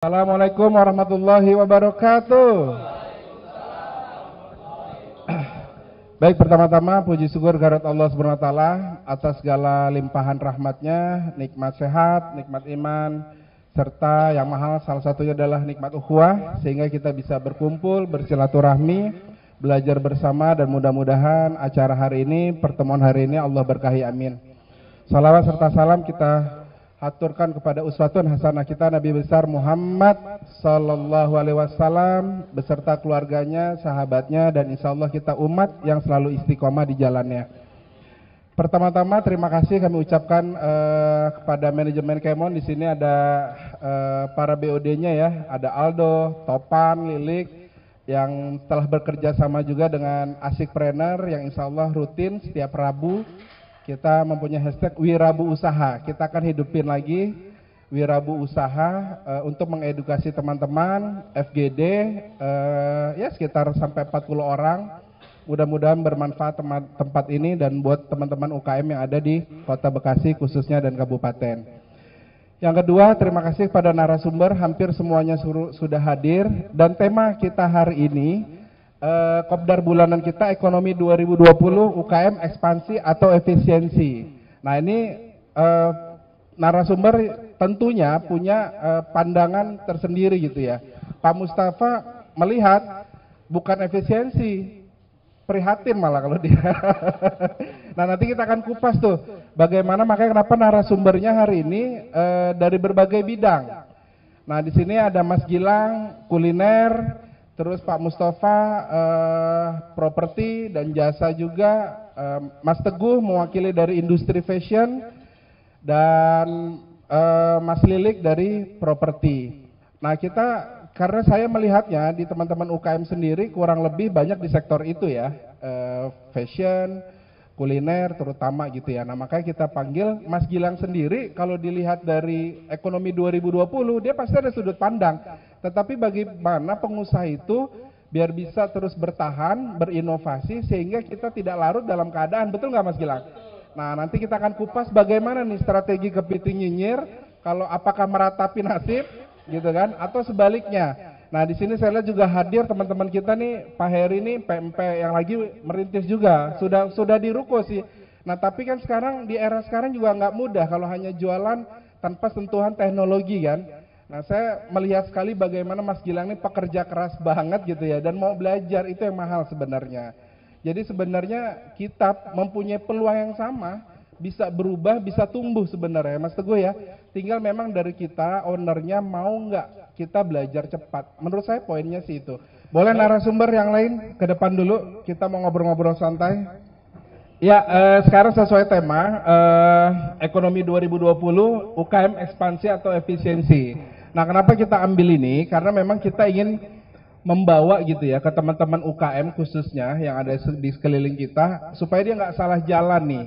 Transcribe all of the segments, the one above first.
Assalamualaikum warahmatullahi wabarakatuh. Baik pertama-tama puji syukur kehadirat Allah Subhanahu wa taala atas segala limpahan rahmatnya, nikmat sehat, nikmat iman, serta yang mahal salah satunya adalah nikmat ukhuwah sehingga kita bisa berkumpul, bersilaturahmi, belajar bersama dan mudah-mudahan acara hari ini, pertemuan hari ini Allah berkahi amin. Salawat serta salam kita haturkan kepada uswatun hasanah kita Nabi besar Muhammad sallallahu alaihi wasallam beserta keluarganya, sahabatnya dan insya Allah kita umat yang selalu istiqomah di jalannya. Pertama-tama terima kasih kami ucapkan uh, kepada manajemen Kemon. Di sini ada uh, para BOD-nya ya, ada Aldo, Topan, Lilik yang telah bekerja sama juga dengan Asikpreneur yang insya Allah rutin setiap Rabu kita mempunyai hashtag Wirabu Usaha. Kita akan hidupin lagi Wirabu Usaha uh, untuk mengedukasi teman-teman FGD uh, ya sekitar sampai 40 orang. Mudah-mudahan bermanfaat teman, tempat ini dan buat teman-teman UKM yang ada di Kota Bekasi khususnya dan kabupaten. Yang kedua, terima kasih pada narasumber, hampir semuanya suruh, sudah hadir dan tema kita hari ini uh, kopdar bulanan kita ekonomi 2020 UKM ekspansi atau efisiensi. Nah ini uh, narasumber tentunya punya uh, pandangan tersendiri gitu ya. Pak Mustafa melihat bukan efisiensi, prihatin malah kalau dia. nah nanti kita akan kupas tuh bagaimana makanya kenapa narasumbernya hari ini uh, dari berbagai bidang. Nah di sini ada Mas Gilang kuliner, Terus Pak Mustafa uh, properti dan jasa juga. Uh, Mas Teguh mewakili dari industri fashion dan uh, Mas Lilik dari properti. Nah kita karena saya melihatnya di teman-teman UKM sendiri kurang lebih banyak di sektor itu ya, uh, fashion, kuliner terutama gitu ya. Nah makanya kita panggil Mas Gilang sendiri kalau dilihat dari ekonomi 2020 dia pasti ada sudut pandang. Tetapi bagaimana pengusaha itu biar bisa terus bertahan, berinovasi sehingga kita tidak larut dalam keadaan betul nggak Mas Gilang? Nah nanti kita akan kupas bagaimana nih strategi kepiting nyinyir kalau apakah meratapi nasib gitu kan atau sebaliknya Nah di sini saya lihat juga hadir teman-teman kita nih Pak Heri ini PMP yang lagi merintis juga sudah sudah diruko sih. Nah tapi kan sekarang di era sekarang juga nggak mudah kalau hanya jualan tanpa sentuhan teknologi kan. Nah saya melihat sekali bagaimana Mas Gilang ini pekerja keras banget gitu ya dan mau belajar itu yang mahal sebenarnya. Jadi sebenarnya kita mempunyai peluang yang sama bisa berubah, bisa tumbuh sebenarnya Mas Teguh ya. Tinggal memang dari kita ownernya mau nggak kita belajar cepat. Menurut saya poinnya sih itu. Boleh narasumber yang lain ke depan dulu, kita mau ngobrol-ngobrol santai. Ya, eh, sekarang sesuai tema eh, ekonomi 2020 UKM ekspansi atau efisiensi. Nah, kenapa kita ambil ini? Karena memang kita ingin membawa gitu ya ke teman-teman UKM khususnya yang ada di sekeliling kita supaya dia nggak salah jalan nih.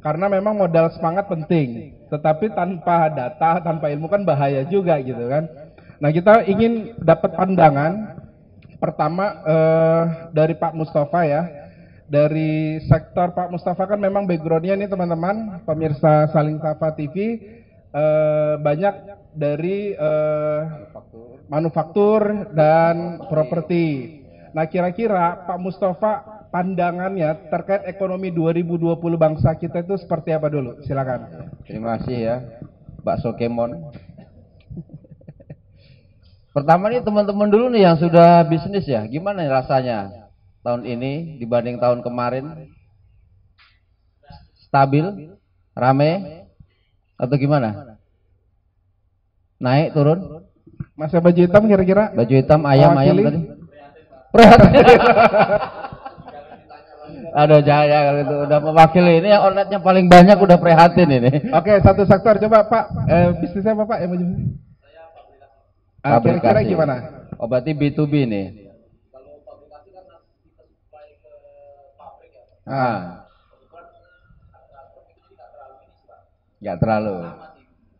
Karena memang modal semangat penting, tetapi tanpa data, tanpa ilmu kan bahaya juga gitu kan. Nah kita ingin dapat pandangan pertama eh, dari Pak Mustafa ya. Dari sektor Pak Mustafa kan memang backgroundnya nih teman-teman pemirsa Saling Safa TV eh, banyak dari eh, manufaktur dan properti. Nah kira-kira Pak Mustafa pandangannya terkait ekonomi 2020 bangsa kita itu seperti apa dulu? Silakan. Terima kasih ya, Pak Sokemon. Pertama nih teman-teman dulu nih yang sudah bisnis ya, gimana nih rasanya tahun ini dibanding tahun kemarin? Stabil, rame, atau gimana? Naik, turun? Masa baju hitam kira-kira? Baju hitam, ayam-ayam tadi? Aduh jangan ya kalau itu udah mewakili ini yang onetnya paling banyak udah prihatin ini. Oke satu sektor coba Pak eh, bisnisnya apa Pak yang baju Ah, kira-kira gimana? Oh berarti B2B nih. Kalau pabrikasi kan kita supply ke pabrik ya. Ah. Enggak terlalu.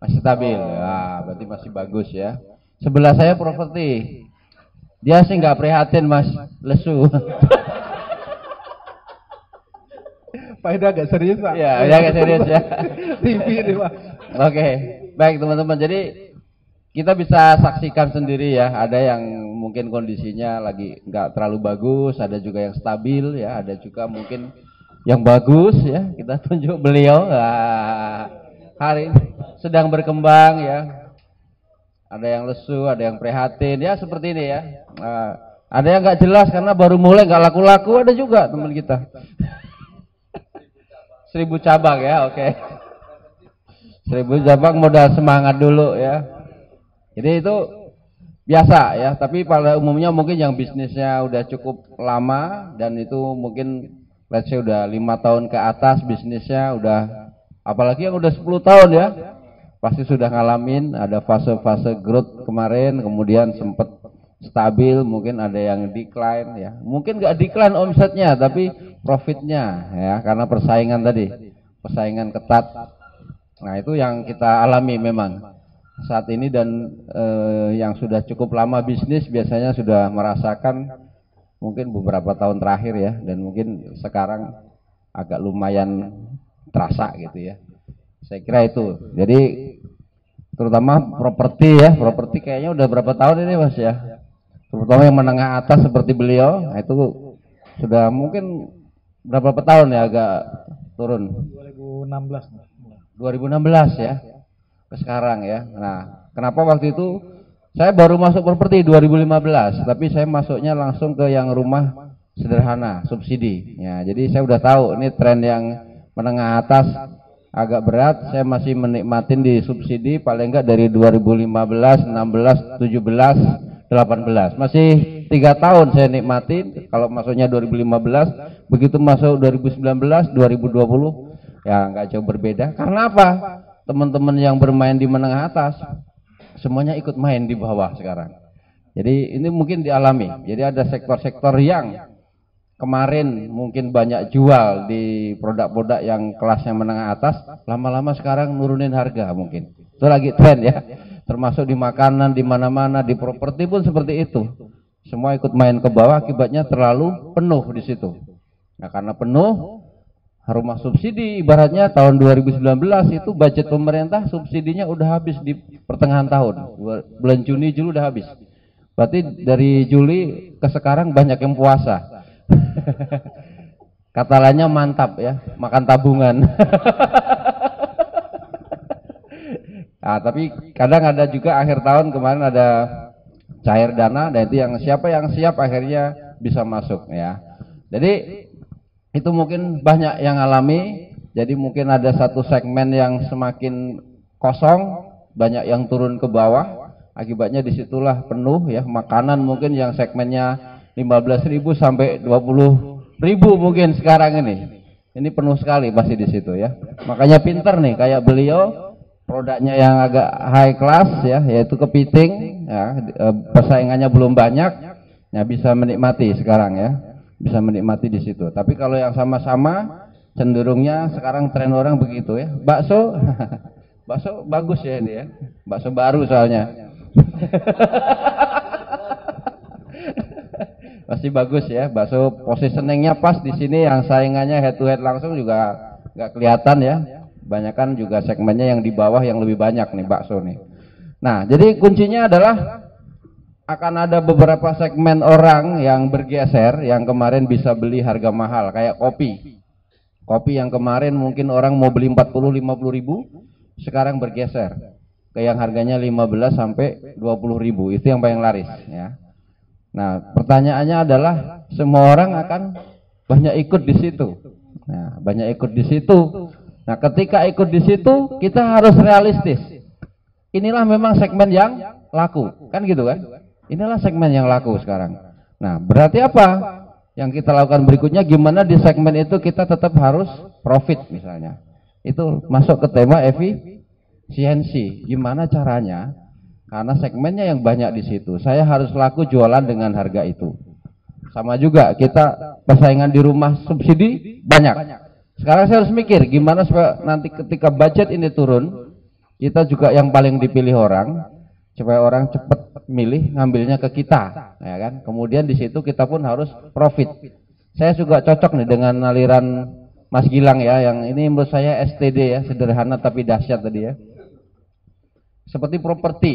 Masih stabil. Ah, berarti masih bagus ya. Sebelah saya properti. Dia sih nggak prihatin mas, lesu. Pak Ida agak serius pak? Iya, agak serius ya. TV ini pak. Oke, baik teman-teman. Jadi kita bisa saksikan sendiri ya, ada yang mungkin kondisinya lagi nggak terlalu bagus, ada juga yang stabil ya, ada juga mungkin yang bagus ya. Kita tunjuk beliau nah, hari ini sedang berkembang ya. Ada yang lesu, ada yang prihatin ya seperti ini ya. Nah, ada yang nggak jelas karena baru mulai nggak laku-laku ada juga teman kita. Seribu cabang ya, oke. Okay. Seribu cabang modal semangat dulu ya. Jadi itu biasa ya, tapi pada umumnya mungkin yang bisnisnya udah cukup lama dan itu mungkin let's say udah lima tahun ke atas bisnisnya udah apalagi yang udah 10 tahun ya pasti sudah ngalamin ada fase-fase growth kemarin kemudian sempat stabil mungkin ada yang decline ya. Mungkin gak decline omsetnya tapi profitnya ya karena persaingan tadi persaingan ketat. Nah itu yang kita alami memang. Saat ini dan eh, yang sudah cukup lama bisnis biasanya sudah merasakan mungkin beberapa tahun terakhir ya. Dan mungkin sekarang agak lumayan terasa gitu ya. Saya kira itu. Jadi terutama properti ya, properti kayaknya udah berapa tahun ini Mas ya. Terutama yang menengah atas seperti beliau, nah itu sudah mungkin berapa tahun ya agak turun? 2016. 2016 ya ke sekarang ya. Nah, kenapa waktu itu saya baru masuk properti 2015, tapi saya masuknya langsung ke yang rumah sederhana, subsidi. Ya, jadi saya udah tahu ini tren yang menengah atas agak berat, saya masih menikmatin di subsidi paling enggak dari 2015, 16, 17, 18. Masih tiga tahun saya nikmatin. Kalau masuknya 2015, begitu masuk 2019, 2020, ya nggak jauh berbeda. Karena apa? teman-teman yang bermain di menengah atas semuanya ikut main di bawah sekarang. Jadi ini mungkin dialami. Jadi ada sektor-sektor yang kemarin mungkin banyak jual di produk-produk yang kelasnya menengah atas, lama-lama sekarang nurunin harga mungkin. Itu lagi tren ya. Termasuk di makanan, di mana-mana, di properti pun seperti itu. Semua ikut main ke bawah akibatnya terlalu penuh di situ. Nah, karena penuh rumah subsidi ibaratnya tahun 2019 itu budget pemerintah subsidinya udah habis di pertengahan tahun bulan Juni Juli udah habis berarti dari Juli ke sekarang banyak yang puasa katalanya mantap ya makan tabungan. Nah, tapi kadang ada juga akhir tahun kemarin ada cair dana dan itu yang siapa yang siap akhirnya bisa masuk ya. Jadi itu mungkin banyak yang alami. Jadi mungkin ada satu segmen yang semakin kosong banyak yang turun ke bawah. Akibatnya di situlah penuh ya makanan mungkin yang segmennya 15.000 sampai 20.000 mungkin sekarang ini ini penuh sekali pasti di situ ya makanya pinter nih kayak beliau produknya yang agak high class ya yaitu kepiting ya eh, persaingannya belum banyak ya bisa menikmati sekarang ya bisa menikmati di situ. Tapi kalau yang sama-sama cenderungnya sekarang tren orang begitu ya. Bakso, bakso bagus ya ini ya. Bakso baru soalnya. Pasti bagus ya. Bakso positioningnya pas di sini yang saingannya head to head langsung juga nggak kelihatan ya. Banyak kan juga segmennya yang di bawah yang lebih banyak nih bakso nih. Nah, jadi kuncinya adalah akan ada beberapa segmen orang yang bergeser yang kemarin bisa beli harga mahal kayak kopi. Kopi yang kemarin mungkin orang mau beli 40 50 ribu sekarang bergeser ke yang harganya 15 sampai 20 ribu itu yang paling laris ya. Nah, pertanyaannya adalah semua orang akan banyak ikut di situ. Nah, banyak ikut di situ. Nah, ketika ikut di situ kita harus realistis. Inilah memang segmen yang laku, kan gitu kan? Inilah segmen yang laku sekarang. Nah, berarti apa? Yang kita lakukan berikutnya gimana di segmen itu kita tetap harus profit misalnya. Itu masuk ke tema efisiensi. Gimana caranya? Karena segmennya yang banyak di situ. Saya harus laku jualan dengan harga itu. Sama juga kita persaingan di rumah subsidi banyak. Sekarang saya harus mikir gimana supaya nanti ketika budget ini turun, kita juga yang paling dipilih orang, supaya orang cepat milih ngambilnya ke kita ya kan kemudian di situ kita pun harus profit saya juga cocok nih dengan aliran Mas Gilang ya yang ini menurut saya STD ya sederhana tapi dahsyat tadi ya seperti properti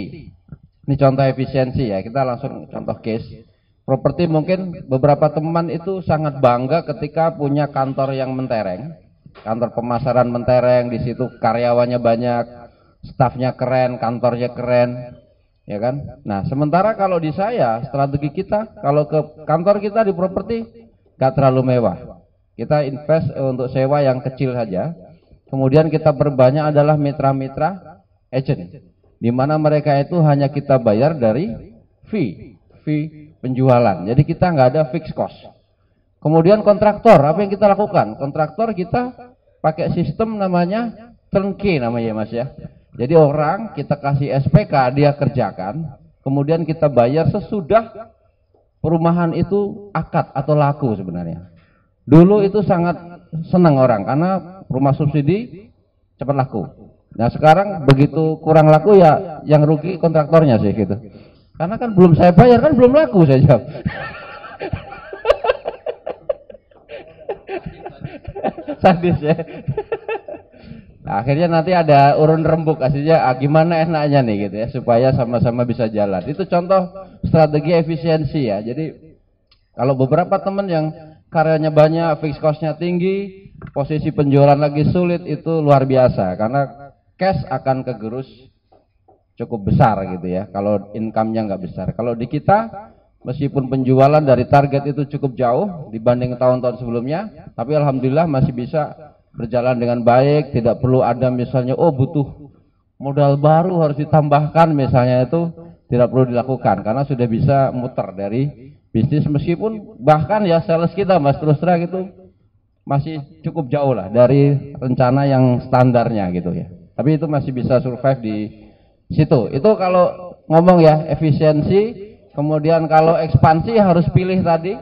Ini contoh efisiensi ya. Kita langsung contoh case. Properti mungkin beberapa teman itu sangat bangga ketika punya kantor yang mentereng. Kantor pemasaran mentereng, di situ karyawannya banyak, stafnya keren, kantornya keren, ya kan? Nah, sementara kalau di saya, strategi kita, kalau ke kantor kita di properti, gak terlalu mewah. Kita invest untuk sewa yang kecil saja. Kemudian kita perbanyak adalah mitra-mitra agent. Di mana mereka itu hanya kita bayar dari fee, fee penjualan. Jadi kita nggak ada fixed cost. Kemudian kontraktor, apa yang kita lakukan? Kontraktor kita pakai sistem namanya turnkey namanya Mas ya. Jadi orang kita kasih SPK, dia kerjakan, kemudian kita bayar sesudah perumahan itu akad atau laku sebenarnya. Dulu itu sangat senang orang karena rumah subsidi cepat laku. Nah sekarang begitu kurang laku ya yang rugi kontraktornya sih gitu. Karena kan belum saya bayar kan belum laku saya jawab. Sadis ya. Nah, akhirnya nanti ada urun rembuk aslinya ah, gimana enaknya nih gitu ya supaya sama-sama bisa jalan. Itu contoh strategi efisiensi ya. Jadi kalau beberapa teman yang karyanya banyak, fixed costnya tinggi, posisi penjualan lagi sulit itu luar biasa karena cash akan kegerus cukup besar gitu ya. Kalau income-nya nggak besar. Kalau di kita meskipun penjualan dari target itu cukup jauh dibanding tahun-tahun sebelumnya, tapi alhamdulillah masih bisa berjalan dengan baik, tidak perlu ada misalnya oh butuh modal baru harus ditambahkan misalnya itu tidak perlu dilakukan. Karena sudah bisa muter dari bisnis meskipun bahkan ya sales kita mas terus terang itu masih cukup jauh lah dari rencana yang standarnya gitu ya tapi itu masih bisa survive di situ itu kalau ngomong ya efisiensi kemudian kalau ekspansi harus pilih tadi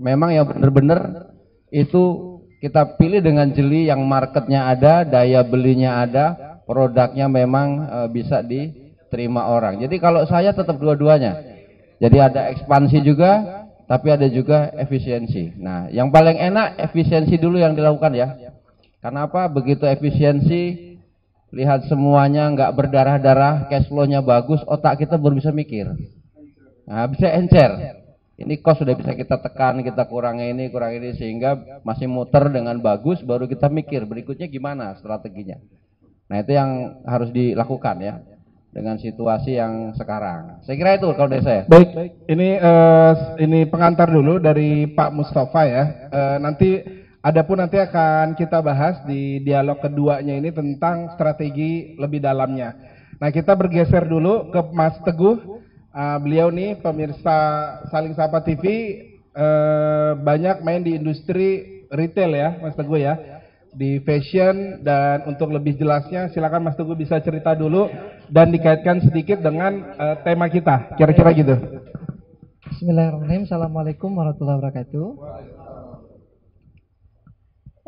memang ya benar-benar itu kita pilih dengan jeli yang marketnya ada daya belinya ada produknya memang e, bisa diterima orang jadi kalau saya tetap dua-duanya jadi ada ekspansi juga, tapi ada juga efisiensi. Nah, yang paling enak efisiensi dulu yang dilakukan ya. Kenapa? Begitu efisiensi, lihat semuanya nggak berdarah-darah, cash flow-nya bagus, otak kita baru bisa mikir. Nah, bisa encer. Ini kos sudah bisa kita tekan, kita kurangi ini, kurangi ini sehingga masih muter dengan bagus, baru kita mikir berikutnya gimana strateginya. Nah, itu yang harus dilakukan ya dengan situasi yang sekarang. Saya kira itu kalau dari saya. Baik, ini uh, ini pengantar dulu dari Pak Mustafa ya. Uh, nanti adapun nanti akan kita bahas di dialog keduanya ini tentang strategi lebih dalamnya. Nah, kita bergeser dulu ke Mas Teguh. Uh, beliau nih pemirsa Saling Sapa TV uh, banyak main di industri retail ya, Mas Teguh ya di fashion dan untuk lebih jelasnya silakan Mas Teguh bisa cerita dulu dan dikaitkan sedikit dengan uh, tema kita kira-kira gitu. Bismillahirrahmanirrahim. Assalamualaikum warahmatullahi wabarakatuh.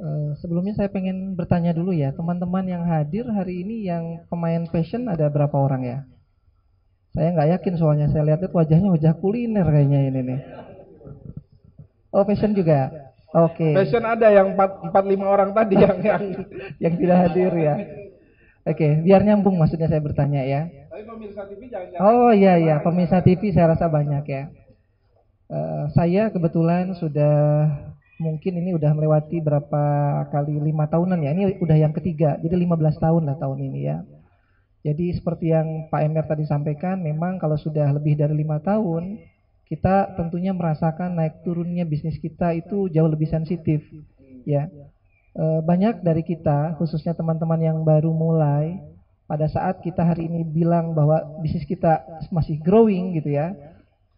Uh, sebelumnya saya pengen bertanya dulu ya, teman-teman yang hadir hari ini yang pemain fashion ada berapa orang ya? Saya nggak yakin soalnya saya lihat itu wajahnya wajah kuliner kayaknya ini nih. Oh fashion juga. Oke. Okay. Fashion ada yang empat empat lima orang tadi yang yang yang tidak hadir ya. Oke, okay, biar nyambung maksudnya saya bertanya ya. Tapi pemirsa TV jangan, jangan Oh iya iya, pemirsa TV saya rasa banyak ya. Uh, saya kebetulan sudah mungkin ini udah melewati berapa kali lima tahunan ya. Ini udah yang ketiga, jadi 15 tahun lah tahun ini ya. Jadi seperti yang Pak Emir tadi sampaikan, memang kalau sudah lebih dari lima tahun, kita tentunya merasakan naik turunnya bisnis kita itu jauh lebih sensitif ya e, banyak dari kita khususnya teman-teman yang baru mulai pada saat kita hari ini bilang bahwa bisnis kita masih growing gitu ya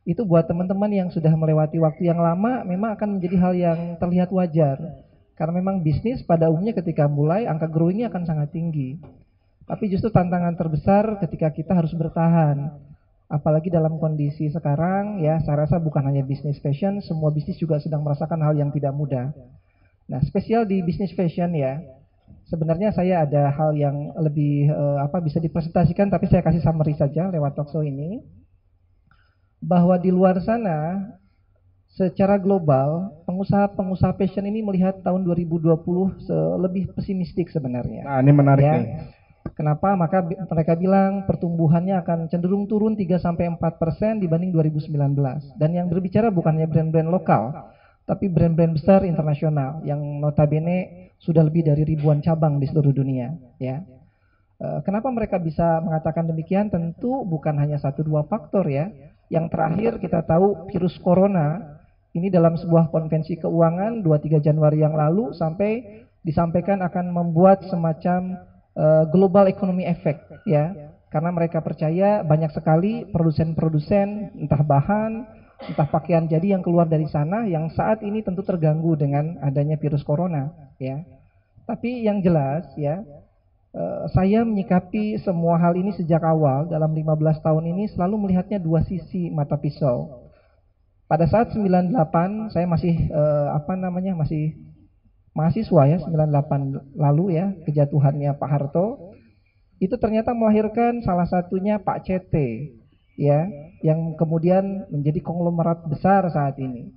itu buat teman-teman yang sudah melewati waktu yang lama memang akan menjadi hal yang terlihat wajar. Karena memang bisnis pada umumnya ketika mulai angka growingnya akan sangat tinggi. Tapi justru tantangan terbesar ketika kita harus bertahan. Apalagi dalam kondisi sekarang ya saya rasa bukan hanya bisnis fashion semua bisnis juga sedang merasakan hal yang tidak mudah. Nah spesial di bisnis fashion ya. Sebenarnya saya ada hal yang lebih uh, apa bisa dipresentasikan tapi saya kasih summary saja lewat talkshow ini bahwa di luar sana secara global pengusaha-pengusaha fashion ini melihat tahun 2020 lebih pesimistik sebenarnya nah ini menarik ya. nih Kenapa? Maka mereka bilang pertumbuhannya akan cenderung turun 3 sampai 4% dibanding 2019. Dan yang berbicara bukannya brand-brand lokal, tapi brand-brand besar internasional yang notabene sudah lebih dari ribuan cabang di seluruh dunia, ya. Eh, kenapa mereka bisa mengatakan demikian? Tentu bukan hanya satu dua faktor ya. Yang terakhir kita tahu virus corona ini dalam sebuah konvensi keuangan 2-3 Januari yang lalu sampai disampaikan akan membuat semacam uh, global economy effect ya. Karena mereka percaya banyak sekali produsen-produsen entah bahan, entah pakaian jadi yang keluar dari sana yang saat ini tentu terganggu dengan adanya virus corona ya. Tapi yang jelas ya, saya menyikapi semua hal ini sejak awal dalam 15 tahun ini selalu melihatnya dua sisi mata pisau. Pada saat 98 saya masih uh, apa namanya masih mahasiswa ya 98 lalu ya kejatuhannya Pak Harto itu ternyata melahirkan salah satunya Pak CT ya yang kemudian menjadi konglomerat besar saat ini.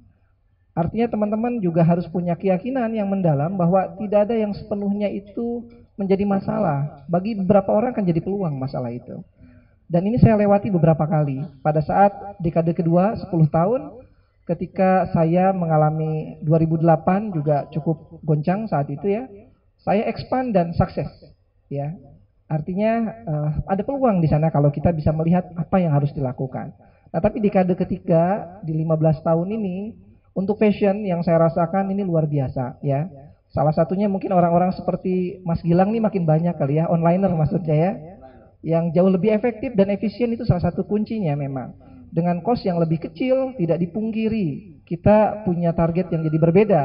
Artinya teman-teman juga harus punya keyakinan yang mendalam bahwa tidak ada yang sepenuhnya itu menjadi masalah. Bagi beberapa orang akan jadi peluang masalah itu. Dan ini saya lewati beberapa kali. Pada saat dekade kedua 10 tahun ketika saya mengalami 2008 juga cukup goncang saat itu ya. Saya expand dan sukses ya. Artinya uh, ada peluang di sana kalau kita bisa melihat apa yang harus dilakukan. Nah, tapi dekade ketiga di 15 tahun ini untuk fashion yang saya rasakan ini luar biasa ya Salah satunya mungkin orang-orang seperti Mas Gilang nih makin banyak kali ya, onliner maksudnya ya. Yang jauh lebih efektif dan efisien itu salah satu kuncinya memang. Dengan kos yang lebih kecil, tidak dipungkiri. Kita punya target yang jadi berbeda.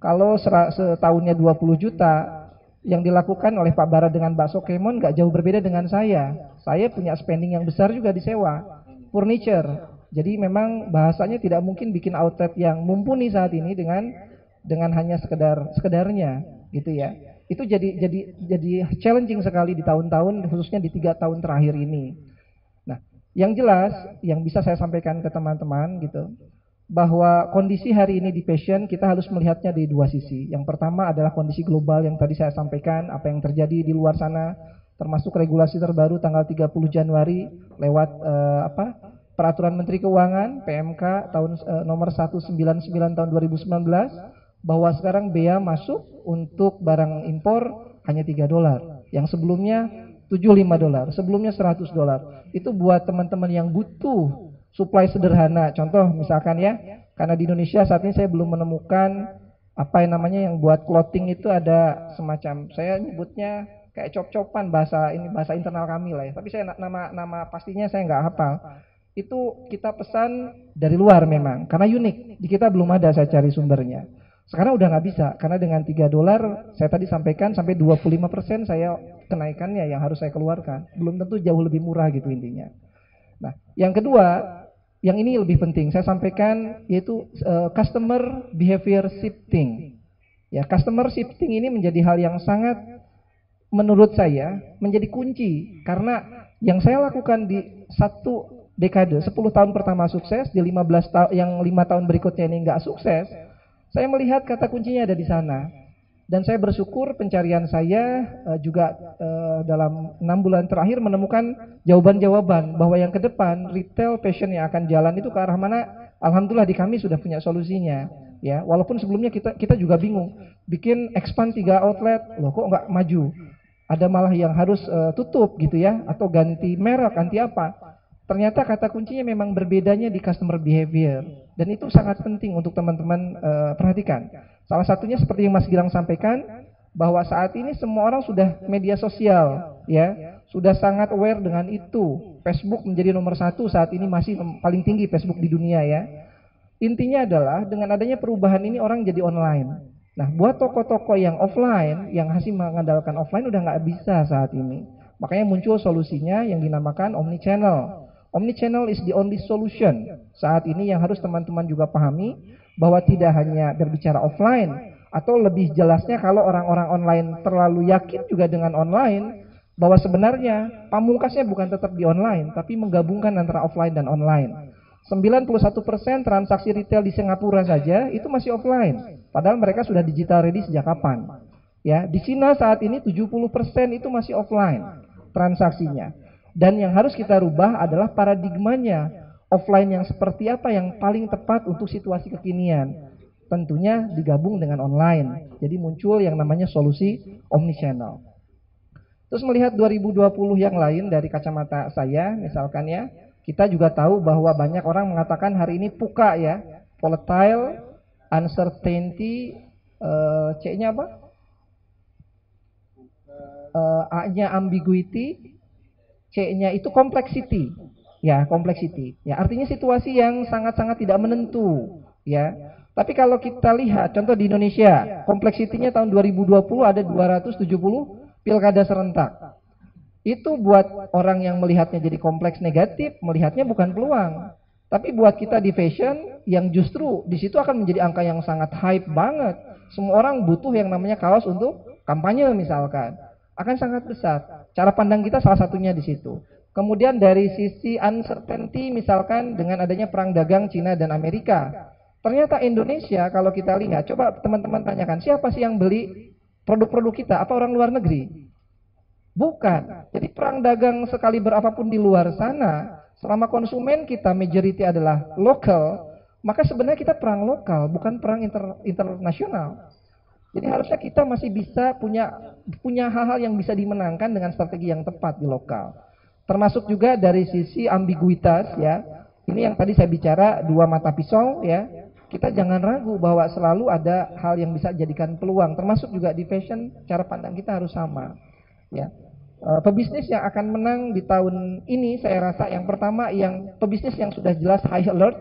Kalau setahunnya 20 juta, yang dilakukan oleh Pak Bara dengan bakso Kemon nggak jauh berbeda dengan saya. Saya punya spending yang besar juga di sewa. Furniture. Jadi memang bahasanya tidak mungkin bikin outlet yang mumpuni saat ini dengan dengan hanya sekedar sekedarnya gitu ya. Itu jadi jadi jadi challenging sekali di tahun-tahun khususnya di tiga tahun terakhir ini. Nah yang jelas yang bisa saya sampaikan ke teman-teman gitu bahwa kondisi hari ini di passion kita harus melihatnya di dua sisi. Yang pertama adalah kondisi global yang tadi saya sampaikan apa yang terjadi di luar sana termasuk regulasi terbaru tanggal 30 Januari lewat uh, apa peraturan Menteri Keuangan PMK tahun uh, nomor 199 tahun 2019 bahwa sekarang bea masuk untuk barang impor hanya 3 dolar. Yang sebelumnya 75 dolar, sebelumnya 100 dolar. Itu buat teman-teman yang butuh supply sederhana. Contoh misalkan ya, karena di Indonesia saat ini saya belum menemukan apa yang namanya yang buat clothing itu ada semacam saya nyebutnya kayak cop-copan bahasa ini bahasa internal kami lah ya. Tapi saya nama nama pastinya saya nggak hafal. Itu kita pesan dari luar memang karena unik. Di kita belum ada saya cari sumbernya. Sekarang udah nggak bisa karena dengan 3 dolar saya tadi sampaikan sampai 25% saya kenaikannya yang harus saya keluarkan. Belum tentu jauh lebih murah gitu intinya. Nah, yang kedua, yang ini lebih penting saya sampaikan yaitu uh, customer behavior shifting. Ya, customer shifting ini menjadi hal yang sangat menurut saya menjadi kunci karena yang saya lakukan di satu dekade 10 tahun pertama sukses di 15 tahun yang lima tahun berikutnya ini nggak sukses saya melihat kata kuncinya ada di sana. Dan saya bersyukur pencarian saya uh, juga uh, dalam enam bulan terakhir menemukan jawaban-jawaban bahwa yang ke depan retail fashion yang akan jalan itu ke arah mana? Alhamdulillah di kami sudah punya solusinya. Ya, walaupun sebelumnya kita kita juga bingung bikin expand tiga outlet, loh kok nggak maju? Ada malah yang harus uh, tutup gitu ya, atau ganti merek, ganti apa? Ternyata kata kuncinya memang berbedanya di customer behavior dan itu sangat penting untuk teman-teman uh, perhatikan. Salah satunya seperti yang Mas Gilang sampaikan bahwa saat ini semua orang sudah media sosial ya sudah sangat aware dengan itu. Facebook menjadi nomor satu saat ini masih paling tinggi Facebook di dunia ya. Intinya adalah dengan adanya perubahan ini orang jadi online. Nah, buat toko-toko yang offline, yang masih mengandalkan offline udah nggak bisa saat ini. Makanya muncul solusinya yang dinamakan omni channel. Omnichannel is the only solution. Saat ini yang harus teman-teman juga pahami bahwa tidak hanya berbicara offline atau lebih jelasnya kalau orang-orang online terlalu yakin juga dengan online bahwa sebenarnya pamungkasnya bukan tetap di online tapi menggabungkan antara offline dan online. 91% transaksi retail di Singapura saja itu masih offline. Padahal mereka sudah digital ready sejak kapan? Ya, di Cina saat ini 70% itu masih offline transaksinya. Dan yang harus kita rubah adalah paradigmanya offline yang seperti apa yang paling tepat untuk situasi kekinian. Tentunya digabung dengan online. Jadi muncul yang namanya solusi omnichannel. Terus melihat 2020 yang lain dari kacamata saya, misalkan ya, kita juga tahu bahwa banyak orang mengatakan hari ini puka ya, volatile, uncertainty, uh, C-nya apa? Uh, A-nya ambiguity, C-nya itu complexity. Ya, complexity. Ya, artinya situasi yang sangat-sangat tidak menentu, ya. Tapi kalau kita lihat contoh di Indonesia, kompleksitinya tahun 2020 ada 270 pilkada serentak. Itu buat orang yang melihatnya jadi kompleks negatif, melihatnya bukan peluang. Tapi buat kita di fashion yang justru di situ akan menjadi angka yang sangat hype banget. Semua orang butuh yang namanya kaos untuk kampanye misalkan. Akan sangat besar. Cara pandang kita salah satunya di situ. Kemudian dari sisi uncertainty misalkan dengan adanya perang dagang Cina dan Amerika. Ternyata Indonesia kalau kita lihat, coba teman-teman tanyakan siapa sih yang beli produk-produk kita? Apa orang luar negeri? Bukan. Jadi perang dagang sekali berapapun di luar sana, selama konsumen kita majority adalah lokal, maka sebenarnya kita perang lokal, bukan perang inter, internasional. Jadi harusnya kita masih bisa punya punya hal-hal yang bisa dimenangkan dengan strategi yang tepat di lokal. Termasuk juga dari sisi ambiguitas ya. Ini yang tadi saya bicara dua mata pisau ya. Kita jangan ragu bahwa selalu ada hal yang bisa jadikan peluang. Termasuk juga di fashion cara pandang kita harus sama. Ya. Uh, pebisnis yang akan menang di tahun ini saya rasa yang pertama yang pebisnis yang sudah jelas high alert,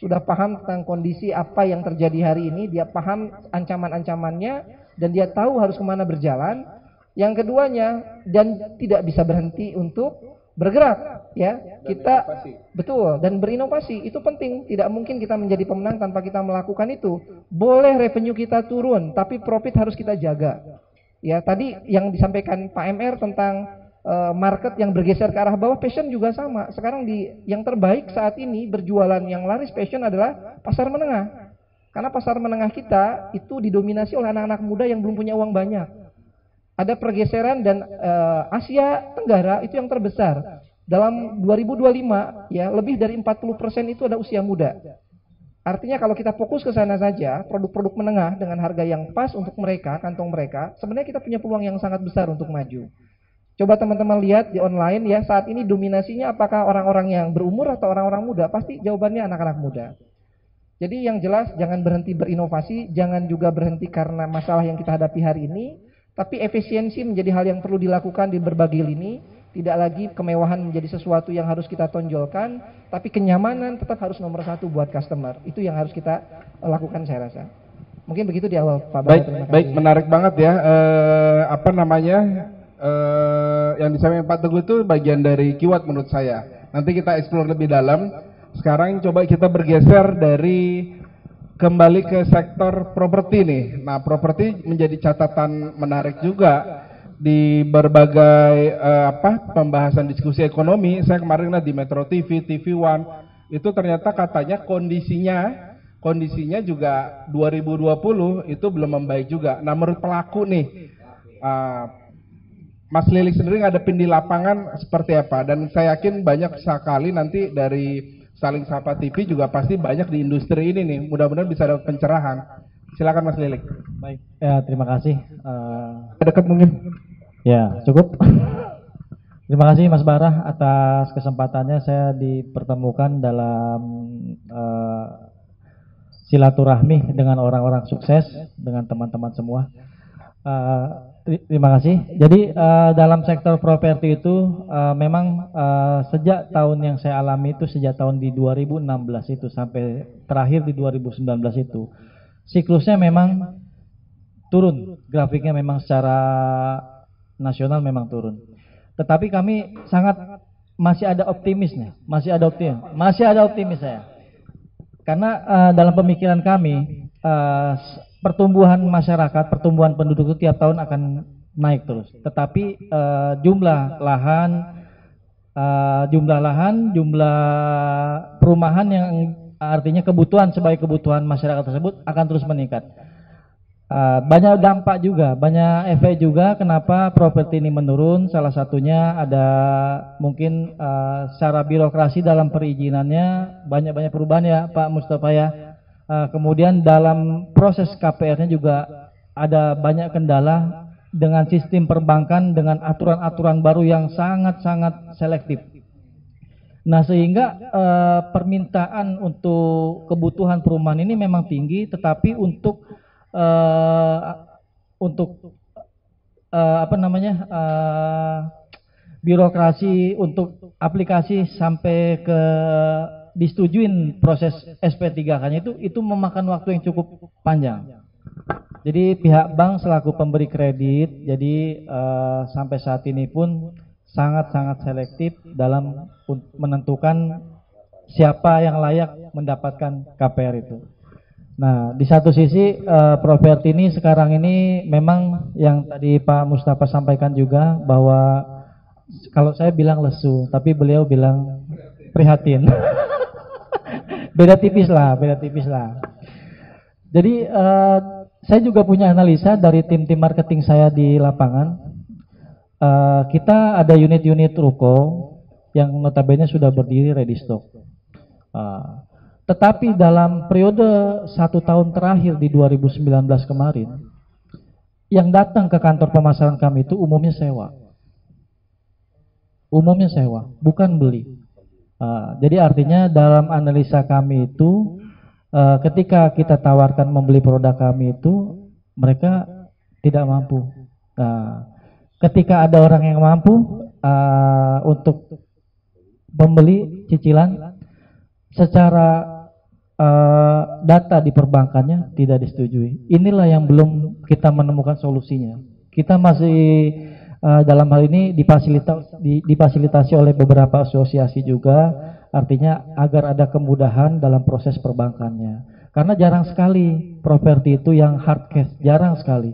sudah paham tentang kondisi apa yang terjadi hari ini, dia paham ancaman-ancamannya dan dia tahu harus ke mana berjalan. Yang keduanya dan tidak bisa berhenti untuk bergerak ya. Dan kita inovasi. betul dan berinovasi. Itu penting. Tidak mungkin kita menjadi pemenang tanpa kita melakukan itu. Boleh revenue kita turun tapi profit harus kita jaga. Ya, tadi yang disampaikan Pak MR tentang market yang bergeser ke arah bawah, fashion juga sama. Sekarang di yang terbaik saat ini berjualan yang laris fashion adalah pasar menengah. Karena pasar menengah kita itu didominasi oleh anak-anak muda yang belum punya uang banyak. Ada pergeseran dan uh, Asia Tenggara itu yang terbesar. Dalam 2025 ya lebih dari 40% itu ada usia muda. Artinya kalau kita fokus ke sana saja, produk-produk menengah dengan harga yang pas untuk mereka, kantong mereka, sebenarnya kita punya peluang yang sangat besar untuk maju. Coba teman-teman lihat di online ya, saat ini dominasinya apakah orang-orang yang berumur atau orang-orang muda? Pasti jawabannya anak-anak muda. Jadi yang jelas jangan berhenti berinovasi, jangan juga berhenti karena masalah yang kita hadapi hari ini, tapi efisiensi menjadi hal yang perlu dilakukan di berbagai lini tidak lagi kemewahan menjadi sesuatu yang harus kita tonjolkan, tapi kenyamanan tetap harus nomor satu buat customer. Itu yang harus kita lakukan saya rasa. Mungkin begitu di awal Pak Baik, baik menarik banget ya. Eh, apa namanya eh, yang disampaikan Pak Teguh itu bagian dari kiwat menurut saya. Nanti kita explore lebih dalam. Sekarang coba kita bergeser dari kembali ke sektor properti nih. Nah, properti menjadi catatan menarik juga di berbagai uh, apa pembahasan diskusi ekonomi saya kemarin di Metro TV, TV One itu ternyata katanya kondisinya kondisinya juga 2020 itu belum membaik juga. Nah menurut pelaku nih uh, Mas Lilik sendiri ngadepin di lapangan seperti apa dan saya yakin banyak sekali nanti dari saling sapa TV juga pasti banyak di industri ini nih mudah-mudahan bisa ada pencerahan. Silakan Mas Lilik. Baik, ya terima kasih. Uh, dekat mungkin. Ya, cukup. Terima kasih Mas Barah atas kesempatannya saya dipertemukan dalam uh, silaturahmi dengan orang-orang sukses dengan teman-teman semua. Uh, terima kasih. Jadi uh, dalam sektor properti itu uh, memang uh, sejak tahun yang saya alami itu sejak tahun di 2016 itu sampai terakhir di 2019 itu siklusnya memang turun grafiknya memang secara nasional memang turun. Tetapi kami sangat masih ada optimisnya, masih ada optimis, masih ada optimis saya. Karena uh, dalam pemikiran kami uh, pertumbuhan masyarakat, pertumbuhan penduduk itu tiap tahun akan naik terus. Tetapi uh, jumlah lahan, uh, jumlah lahan, jumlah perumahan yang artinya kebutuhan sebagai kebutuhan masyarakat tersebut akan terus meningkat. Uh, banyak dampak juga, banyak efek juga kenapa properti ini menurun. Salah satunya ada mungkin uh, secara birokrasi dalam perizinannya banyak-banyak perubahan ya Pak Mustafa ya. Uh, kemudian dalam proses KPR-nya juga ada banyak kendala dengan sistem perbankan dengan aturan-aturan baru yang sangat-sangat selektif. Nah, sehingga uh, permintaan untuk kebutuhan perumahan ini memang tinggi, tetapi untuk uh, untuk uh, apa namanya uh, birokrasi untuk aplikasi sampai ke disetujuin proses SP3K-nya itu itu memakan waktu yang cukup panjang. Jadi pihak bank selaku pemberi kredit, jadi uh, sampai saat ini pun sangat-sangat selektif dalam menentukan siapa yang layak mendapatkan KPR itu. Nah, di satu sisi uh, properti ini sekarang ini memang yang tadi Pak Mustafa sampaikan juga bahwa kalau saya bilang lesu, tapi beliau bilang prihatin. beda tipis lah, beda tipis lah. Jadi uh, saya juga punya analisa dari tim-tim marketing saya di lapangan. Uh, kita ada unit-unit ruko yang notabene sudah berdiri ready stock. Uh, tetapi dalam periode satu tahun terakhir di 2019 kemarin, yang datang ke kantor pemasaran kami itu umumnya sewa. Umumnya sewa, bukan beli. Uh, jadi artinya dalam analisa kami itu, uh, ketika kita tawarkan membeli produk kami itu, mereka tidak mampu. Nah, ketika ada orang yang mampu uh, untuk membeli cicilan secara uh, data di perbankannya tidak disetujui. Inilah yang belum kita menemukan solusinya. Kita masih uh, dalam hal ini difasilitasi, difasilitasi oleh beberapa asosiasi juga, artinya agar ada kemudahan dalam proses perbankannya. Karena jarang sekali properti itu yang hard cash, jarang sekali.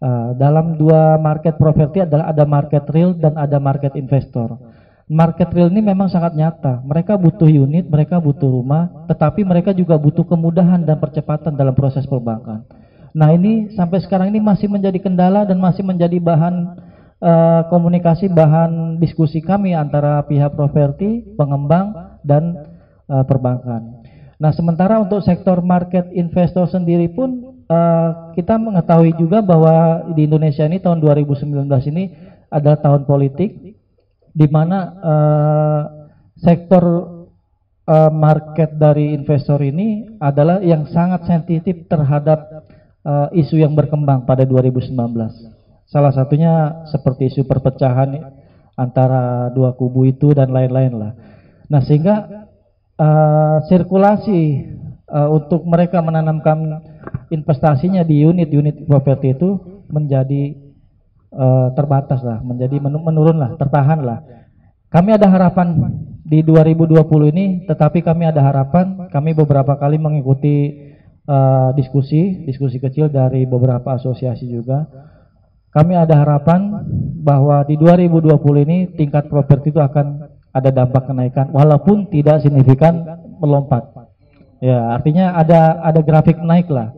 Uh, dalam dua market properti adalah ada market real dan ada market investor market real ini memang sangat nyata. Mereka butuh unit, mereka butuh rumah, tetapi mereka juga butuh kemudahan dan percepatan dalam proses perbankan. Nah ini sampai sekarang ini masih menjadi kendala dan masih menjadi bahan uh, komunikasi, bahan diskusi kami antara pihak properti, pengembang, dan uh, perbankan. Nah sementara untuk sektor market investor sendiri pun uh, kita mengetahui juga bahwa di Indonesia ini tahun 2019 ini adalah tahun politik di mana uh, sektor uh, market dari investor ini adalah yang sangat sensitif terhadap uh, isu yang berkembang pada 2019. Salah satunya seperti isu perpecahan antara dua kubu itu dan lain-lain lah. Nah sehingga uh, sirkulasi uh, untuk mereka menanamkan investasinya di unit-unit properti itu menjadi uh, terbatas lah, menjadi menurun lah, tertahan lah. Kami ada harapan di 2020 ini, tetapi kami ada harapan, kami beberapa kali mengikuti uh, diskusi, diskusi kecil dari beberapa asosiasi juga. Kami ada harapan bahwa di 2020 ini tingkat properti itu akan ada dampak kenaikan, walaupun tidak signifikan melompat. Ya, artinya ada ada grafik naik lah.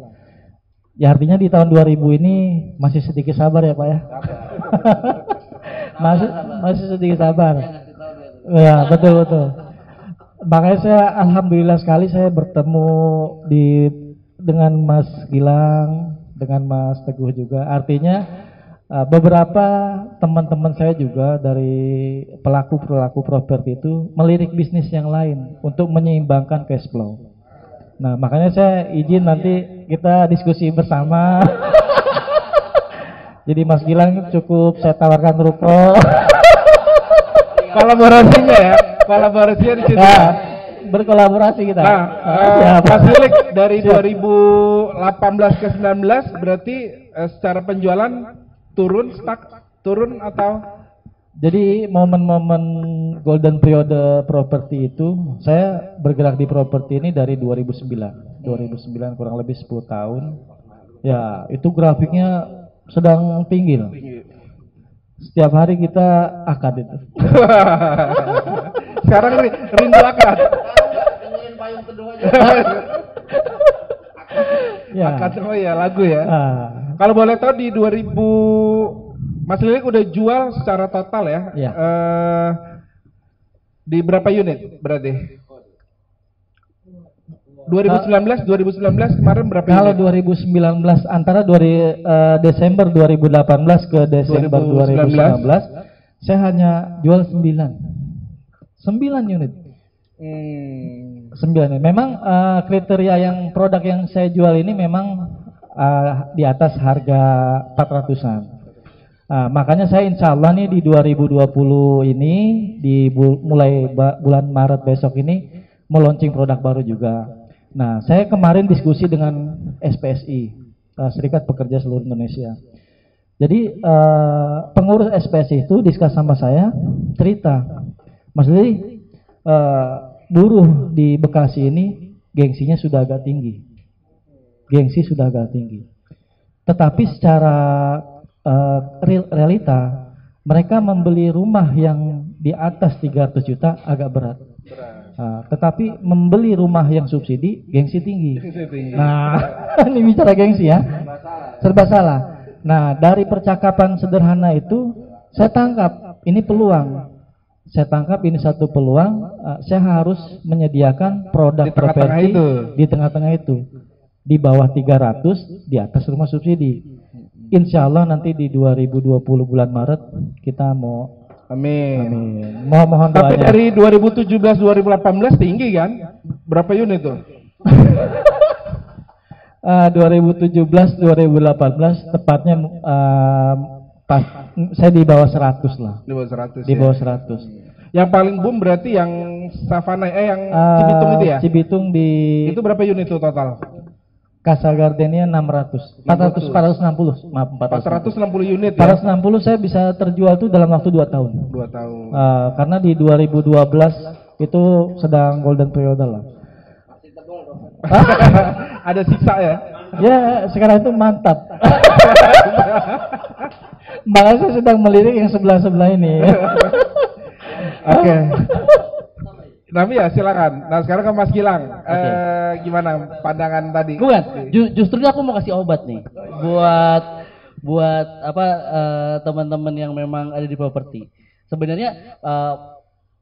Ya artinya di tahun 2000 ini masih sedikit sabar ya Pak ya. masih masih sedikit sabar. Ya betul betul. Makanya saya alhamdulillah sekali saya bertemu di dengan Mas Gilang, dengan Mas Teguh juga. Artinya beberapa teman-teman saya juga dari pelaku-pelaku properti itu melirik bisnis yang lain untuk menyeimbangkan cash flow. Nah, makanya saya izin nanti kita diskusi bersama. Jadi Mas Gilang cukup saya tawarkan ruko. Kolaborasinya ya, kolaborasinya di situ. Nah, berkolaborasi kita. Nah, uh, Mas Gilik dari 2018 ke 19 berarti uh, secara penjualan turun, stuck, turun atau jadi momen-momen golden periode properti itu saya bergerak di properti ini dari 2009. 2009 kurang lebih 10 tahun. Ya, itu grafiknya sedang tinggi loh. Setiap hari kita akad itu. Sekarang rindu akad. Ya. Akan oh ya lagu ya. Ah, Kalau boleh tahu di 2000 Mas Lilik udah jual secara total ya? Iya. Eh, di berapa unit berarti? 2019 2019 kemarin berapa kalau unit? 2019 antara dari eh, Desember 2018 ke Desember 2019. 2019 saya hanya jual 9. 9 unit. Hmm. 9 unit. Memang eh, kriteria yang produk yang saya jual ini memang eh, di atas harga 400-an. Ah, makanya saya insya Allah nih di 2020 ini di bul- mulai bulan Maret besok ini meluncing produk baru juga. Nah, saya kemarin diskusi dengan SPSI, eh, Serikat Pekerja Seluruh Indonesia. Jadi eh, pengurus SPSI itu diskus sama saya cerita, Mas Lili, eh, buruh di Bekasi ini gengsinya sudah agak tinggi, gengsi sudah agak tinggi. Tetapi secara real- realita mereka membeli rumah yang di atas 300 juta agak berat. Ah, tetapi membeli rumah yang subsidi gengsi tinggi. Nah, ini bicara gengsi ya. Serba salah. Nah, dari percakapan sederhana itu saya tangkap ini peluang. Saya tangkap ini satu peluang. eh, saya harus menyediakan produk Di tengah-tengah properti itu. di tengah-tengah itu. Di bawah 300, di atas rumah subsidi. Insya Allah nanti di 2020 bulan Maret kita mau Amin. Amin. Mohon mohon Tapi doanya. dari 2017 2018 tinggi kan? Berapa unit tuh? Eh, 2017 2018 tepatnya eh, pas saya di bawah 100 lah. Di bawah 100 Di ya. bawah 100. Yang paling boom berarti yang Savana eh yang Eh, Cibitung itu ya? Cibitung di Itu berapa unit tuh total? Casa Gardenia 600. 400 460. Maaf 460. 460 unit ya? 460 saya bisa terjual tuh dalam waktu 2 tahun. Dua tahun. Eh, karena di 2012 itu sedang golden period lah. Ada siksa ya? Ya, sekarang itu mantap. Makanya saya sedang melirik yang sebelah-sebelah ini. Oke. Tapi ya silakan. Nah sekarang ke Mas Gilang. Eh, gimana pandangan tadi? Bukan, ju- justru aku mau kasih obat nih buat buat apa eh, teman-teman yang memang ada di properti. Sebenarnya eh,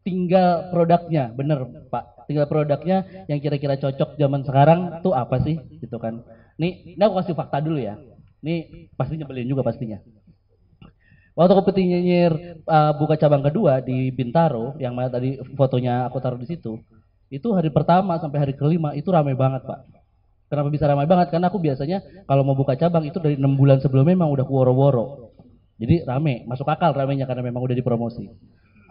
tinggal produknya, bener Pak. Tinggal produknya yang kira-kira cocok zaman sekarang tuh apa sih, gitu kan? Nih, ini aku kasih fakta dulu ya. Ini pasti nyebelin juga pastinya. Waktu aku peti nyinyir uh, buka cabang kedua di Bintaro, yang mana tadi fotonya aku taruh di situ, itu hari pertama sampai hari kelima itu ramai banget pak. Kenapa bisa ramai banget? Karena aku biasanya kalau mau buka cabang itu dari enam bulan sebelumnya memang udah kuworo-woro. Jadi rame, masuk akal ramenya karena memang udah dipromosi.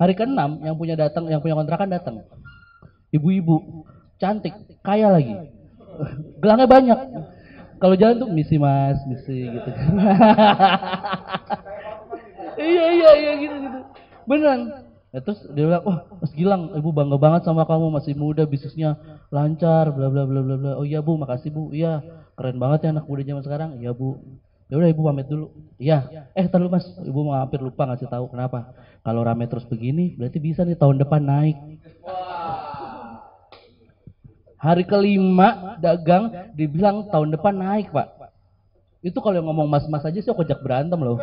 Hari keenam yang punya datang, yang punya kontrakan datang, ibu-ibu cantik, kaya lagi, gelangnya banyak. Kalau jalan tuh misi mas, misi gitu. iya iya iya gitu gitu beneran Ya, terus dia bilang, wah Mas Gilang, ibu bangga banget sama kamu masih muda, bisnisnya lancar, bla bla bla bla bla. Oh iya bu, makasih bu. Iya, keren banget ya anak muda zaman sekarang. Iya bu. Ya udah ibu pamit dulu. Iya. Eh, tar dulu mas, ibu mau hampir lupa ngasih tahu kenapa. Kalau rame terus begini, berarti bisa nih tahun depan naik. Hari kelima dagang dibilang tahun depan naik pak. Itu kalau yang ngomong mas-mas aja sih aku ajak berantem loh.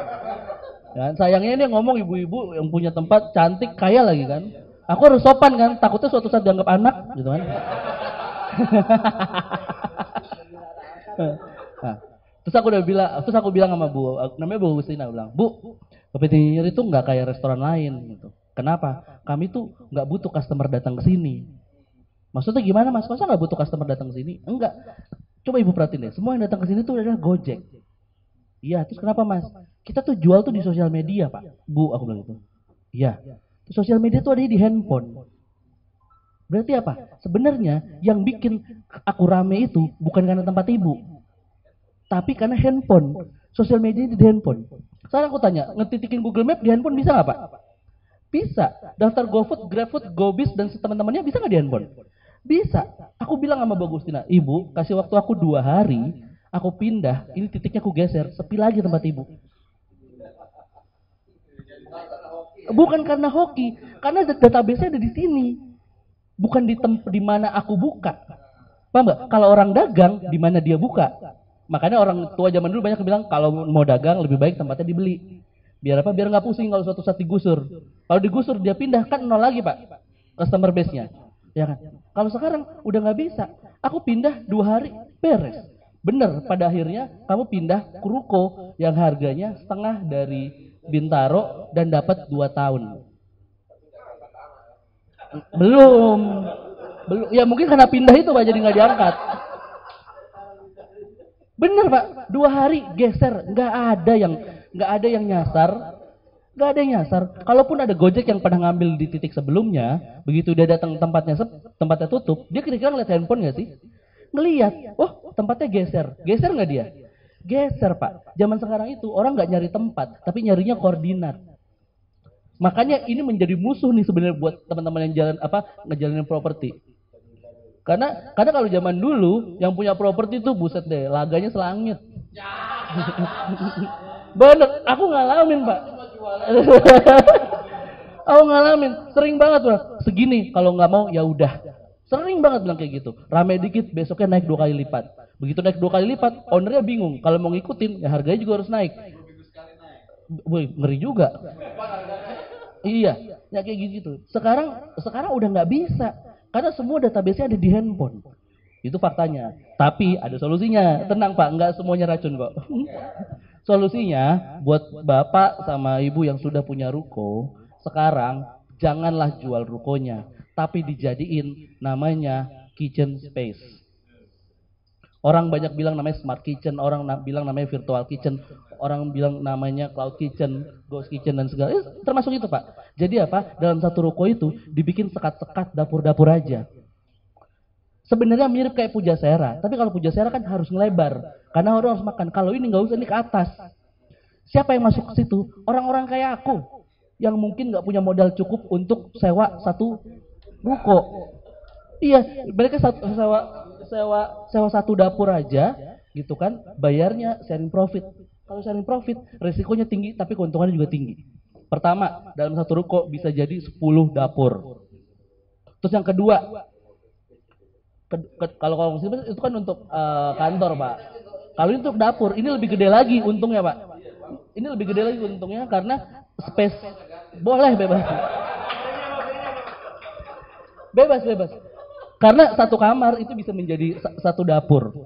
Ya, sayangnya ini ngomong ibu-ibu yang punya tempat cantik kaya lagi kan. Aku harus sopan kan, takutnya suatu saat dianggap anak gitu kan. nah, terus aku udah bilang, terus aku bilang sama Bu, namanya Bu Agustina bilang, Bu, Kopi Tinyir itu nggak kayak restoran lain gitu. Kenapa? Kami tuh nggak butuh customer datang ke sini. Maksudnya gimana mas? Masa nggak butuh customer datang ke sini? Enggak. Coba ibu perhatiin deh, semua yang datang ke sini tuh adalah Gojek. Iya, terus kenapa mas? Kita tuh jual tuh di sosial media pak. Bu, aku bilang gitu. Iya. Sosial media tuh ada di handphone. Berarti apa? Sebenarnya yang bikin aku rame itu bukan karena tempat ibu. Tapi karena handphone. Sosial media di handphone. Sekarang aku tanya, ngetitikin Google Map di handphone bisa nggak pak? Bisa. Daftar GoFood, GrabFood, GoBiz dan teman-temannya bisa nggak di handphone? Bisa. Aku bilang sama Bu Agustina, ibu kasih waktu aku dua hari, aku pindah, ini titiknya aku geser, sepi lagi tempat ibu. Bukan karena hoki, karena database-nya ada di sini. Bukan di di mana aku buka. Paham nggak? Kalau orang dagang, di mana dia buka? Makanya orang tua zaman dulu banyak bilang kalau mau dagang lebih baik tempatnya dibeli. Biar apa? Biar nggak pusing kalau suatu saat digusur. Kalau digusur dia pindah kan nol lagi pak customer base-nya. Ya kan? Kalau sekarang udah nggak bisa. Aku pindah dua hari beres. Bener, pada akhirnya kamu pindah ke ruko yang harganya setengah dari Bintaro dan dapat dua tahun. Belum. Belum. Ya mungkin karena pindah itu Pak jadi nggak diangkat. Bener Pak, dua hari geser, nggak ada yang nggak ada yang nyasar, nggak ada yang nyasar. Kalaupun ada Gojek yang pernah ngambil di titik sebelumnya, begitu dia datang tempatnya tempatnya tutup, dia kira-kira ngeliat handphone nggak sih? Ngeliat, oh tempatnya geser, geser nggak dia? Geser Pak. Zaman sekarang itu orang nggak nyari tempat, tapi nyarinya koordinat. Makanya ini menjadi musuh nih sebenarnya buat teman-teman yang jalan apa ngejalanin properti. Karena karena kalau zaman dulu yang punya properti itu buset deh, laganya selangit. Bener, aku ngalamin pak. aku ngalamin, sering banget tuh. Segini, kalau nggak mau ya udah. Sering banget bilang kayak gitu. Rame dikit, besoknya naik dua kali lipat. Begitu naik dua kali lipat, ownernya bingung. Kalau mau ngikutin, ya harganya juga harus naik. Woi, ngeri juga. Iya, ya kayak gitu. Sekarang sekarang udah nggak bisa. Karena semua database-nya ada di handphone. Itu faktanya. Tapi ada solusinya. Tenang Pak, nggak semuanya racun kok. solusinya buat Bapak sama Ibu yang sudah punya ruko, sekarang janganlah jual rukonya, tapi dijadiin namanya kitchen space. Orang banyak bilang namanya smart kitchen, orang na bilang namanya virtual kitchen, orang bilang namanya cloud kitchen, ghost kitchen dan segala. Eh, termasuk itu Pak. Jadi apa? Dalam satu ruko itu dibikin sekat-sekat dapur-dapur aja. Sebenarnya mirip kayak puja sera, tapi kalau puja sera kan harus ngelebar, karena orang harus makan. Kalau ini nggak usah, ini ke atas. Siapa yang masuk ke situ? Orang-orang kayak aku, yang mungkin nggak punya modal cukup untuk sewa satu ruko. Iya, mereka satu, sewa sewa sewa satu dapur aja, gitu kan? Bayarnya sharing profit. Kalau sharing profit, resikonya tinggi, tapi keuntungannya juga tinggi. Pertama, dalam satu ruko bisa jadi 10 dapur. Terus yang kedua, ke, ke, kalau kalau itu kan untuk uh, kantor, Pak. Kalau ini untuk dapur, ini lebih gede lagi untungnya, Pak. Ini lebih gede lagi untungnya karena space boleh bebas. Bebas, bebas. Karena satu kamar itu bisa menjadi satu dapur.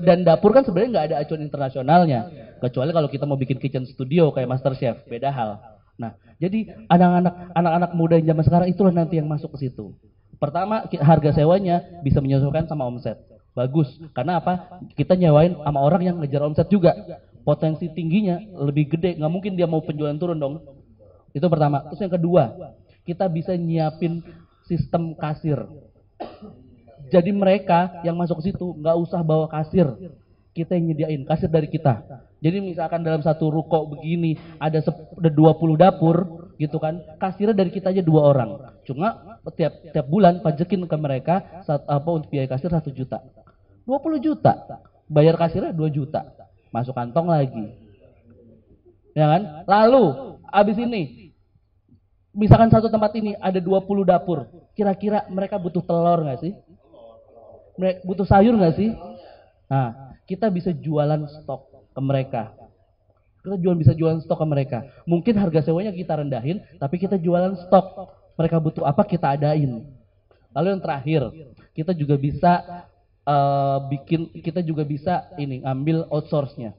Dan dapur kan sebenarnya nggak ada acuan internasionalnya. Kecuali kalau kita mau bikin kitchen studio kayak Master Chef beda hal. Nah jadi anak-anak anak-anak muda yang zaman sekarang itulah nanti yang masuk ke situ. Pertama harga sewanya bisa menyesuaikan sama omset. Bagus. Karena apa? Kita nyewain sama orang yang ngejar omset juga. Potensi tingginya lebih gede. Nggak mungkin dia mau penjualan turun dong. Itu pertama. Terus yang kedua kita bisa nyiapin sistem kasir jadi mereka yang masuk ke situ nggak usah bawa kasir. Kita yang nyediain kasir dari kita. Jadi misalkan dalam satu ruko begini ada ada 20 dapur gitu kan. Kasirnya dari kita aja dua orang. Cuma tiap tiap bulan pajekin ke mereka saat apa untuk biaya kasir satu juta. 20 juta. Bayar kasirnya 2 juta. Masuk kantong lagi. Ya kan? Lalu abis ini misalkan satu tempat ini ada 20 dapur. Kira-kira mereka butuh telur nggak sih? mereka butuh sayur nggak sih? Nah, kita bisa jualan stok ke mereka. Kita jual bisa jualan stok ke mereka. Mungkin harga sewanya kita rendahin, tapi kita jualan stok. Mereka butuh apa kita adain. Lalu yang terakhir, kita juga bisa uh, bikin, kita juga bisa ini ambil outsource-nya.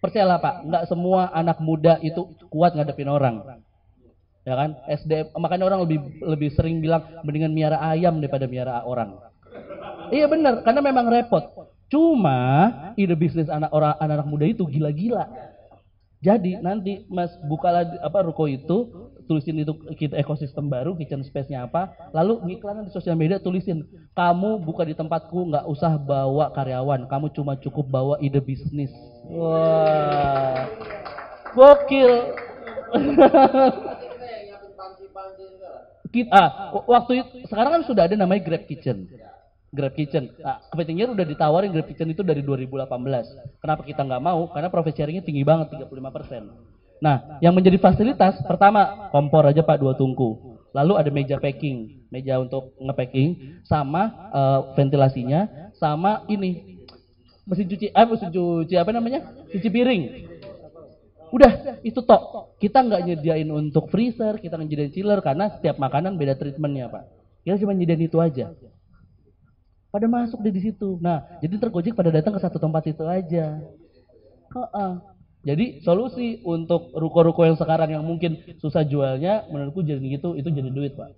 Percayalah Pak, nggak semua anak muda itu kuat ngadepin orang ya kan SDM makanya orang lebih lebih sering bilang mendingan miara ayam daripada miara orang Iya benar, karena memang repot. Cuma ide bisnis anak orang anak-anak muda itu gila-gila. Jadi nanti Mas buka apa ruko itu, tulisin itu kita ekosistem baru, kitchen space-nya apa, lalu ngiklan di sosial media tulisin, kamu buka di tempatku nggak usah bawa karyawan, kamu cuma cukup bawa ide bisnis. Wah, gokil. kita, ah, waktu itu sekarang kan sudah ada namanya Grab Kitchen. Grab Kitchen. Nah, kepentingan udah ditawarin Grab Kitchen itu dari 2018. Kenapa kita nggak mau? Karena profit sharingnya tinggi banget, 35%. Nah, yang menjadi fasilitas, pertama, kompor aja Pak, dua tungku. Lalu ada meja packing, meja untuk ngepacking, sama uh, ventilasinya, sama ini. mesin cuci, ah mesin cuci apa namanya? Cuci piring. Udah, itu tok. Kita nggak nyediain untuk freezer, kita nyediain chiller karena setiap makanan beda treatmentnya, Pak. Kita cuma nyediain itu aja. Pada masuk deh di situ. Nah, jadi tergojek pada datang ke satu tempat itu aja. Heeh. Jadi solusi untuk ruko-ruko yang sekarang yang mungkin susah jualnya, menurutku jadi gitu, itu jadi duit, Pak.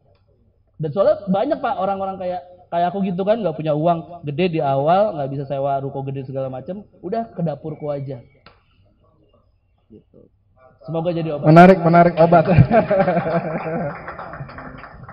Dan soalnya banyak Pak orang-orang kayak kayak aku gitu kan nggak punya uang gede di awal, nggak bisa sewa ruko gede segala macam, udah ke dapurku aja. Gitu. Semoga jadi obat. Menarik, menarik obat.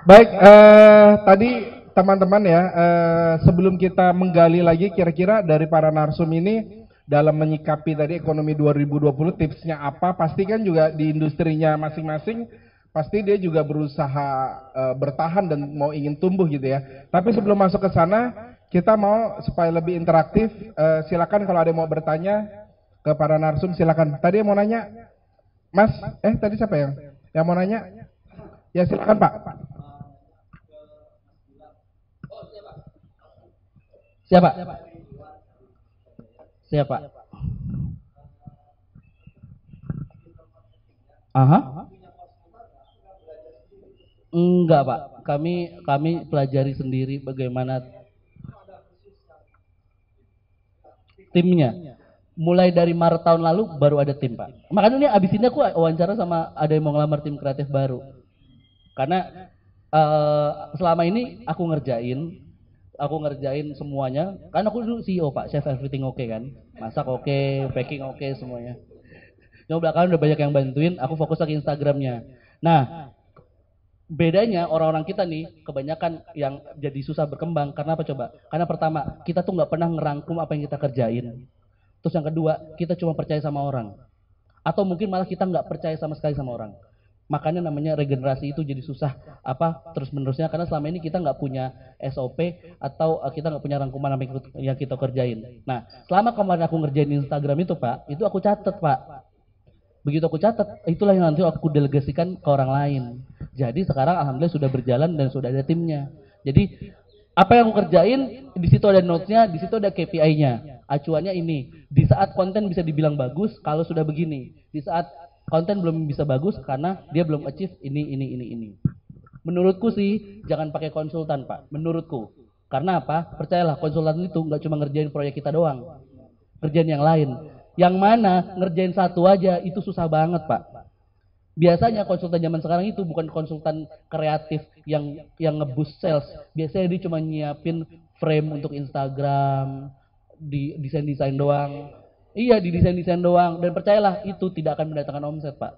Baik, eh, tadi teman-teman ya, eh, sebelum kita menggali lagi kira-kira dari para narsum ini dalam menyikapi tadi ekonomi 2020 tipsnya apa? Pasti kan juga di industrinya masing-masing pasti dia juga berusaha eh, bertahan dan mau ingin tumbuh gitu ya. Tapi sebelum masuk ke sana, kita mau supaya lebih interaktif, eh, silakan kalau ada yang mau bertanya ke para narsum silakan. Tadi yang mau nanya, Mas, eh tadi siapa yang yang mau nanya? Ya silakan Pak. Siapa? Siapa? Aha. Enggak, Pak. Kami kami pelajari sendiri bagaimana timnya. Mulai dari Maret tahun lalu baru ada tim, Pak. Makanya ini abis ini aku wawancara sama ada yang mau ngelamar tim kreatif baru. Karena eh, selama ini aku ngerjain aku ngerjain semuanya. Kan aku dulu CEO pak. Chef everything oke kan? Masak oke packing oke semuanya. Cuma belakangan udah banyak yang bantuin aku fokus lagi Instagramnya. Nah bedanya orang-orang kita nih kebanyakan yang jadi susah berkembang. Karena apa coba? Karena pertama kita tuh nggak pernah ngerangkum apa yang kita kerjain terus yang kedua kita cuma percaya sama orang atau mungkin malah kita nggak percaya sama sekali sama orang makanya namanya regenerasi itu jadi susah apa terus menerusnya karena selama ini kita nggak punya SOP atau uh, kita nggak punya rangkuman yang kita kerjain. Nah selama kemarin aku ngerjain Instagram itu pak, itu aku catat pak. Begitu aku catat, itulah yang nanti aku delegasikan ke orang lain. Jadi sekarang alhamdulillah sudah berjalan dan sudah ada timnya. Jadi apa yang aku kerjain di situ ada notesnya, di situ ada KPI-nya. Acuannya ini. Di saat konten bisa dibilang bagus kalau sudah begini. Di saat konten belum bisa bagus karena dia belum achieve ini ini ini ini. Menurutku sih jangan pakai konsultan pak. Menurutku. Karena apa? Percayalah konsultan itu nggak cuma ngerjain proyek kita doang, ngerjain yang lain. Yang mana ngerjain satu aja itu susah banget pak. Biasanya konsultan zaman sekarang itu bukan konsultan kreatif yang yang ngeboost sales. Biasanya dia cuma nyiapin frame untuk Instagram, di desain-desain doang. Iya, di desain-desain doang. Dan percayalah itu tidak akan mendatangkan omset, Pak.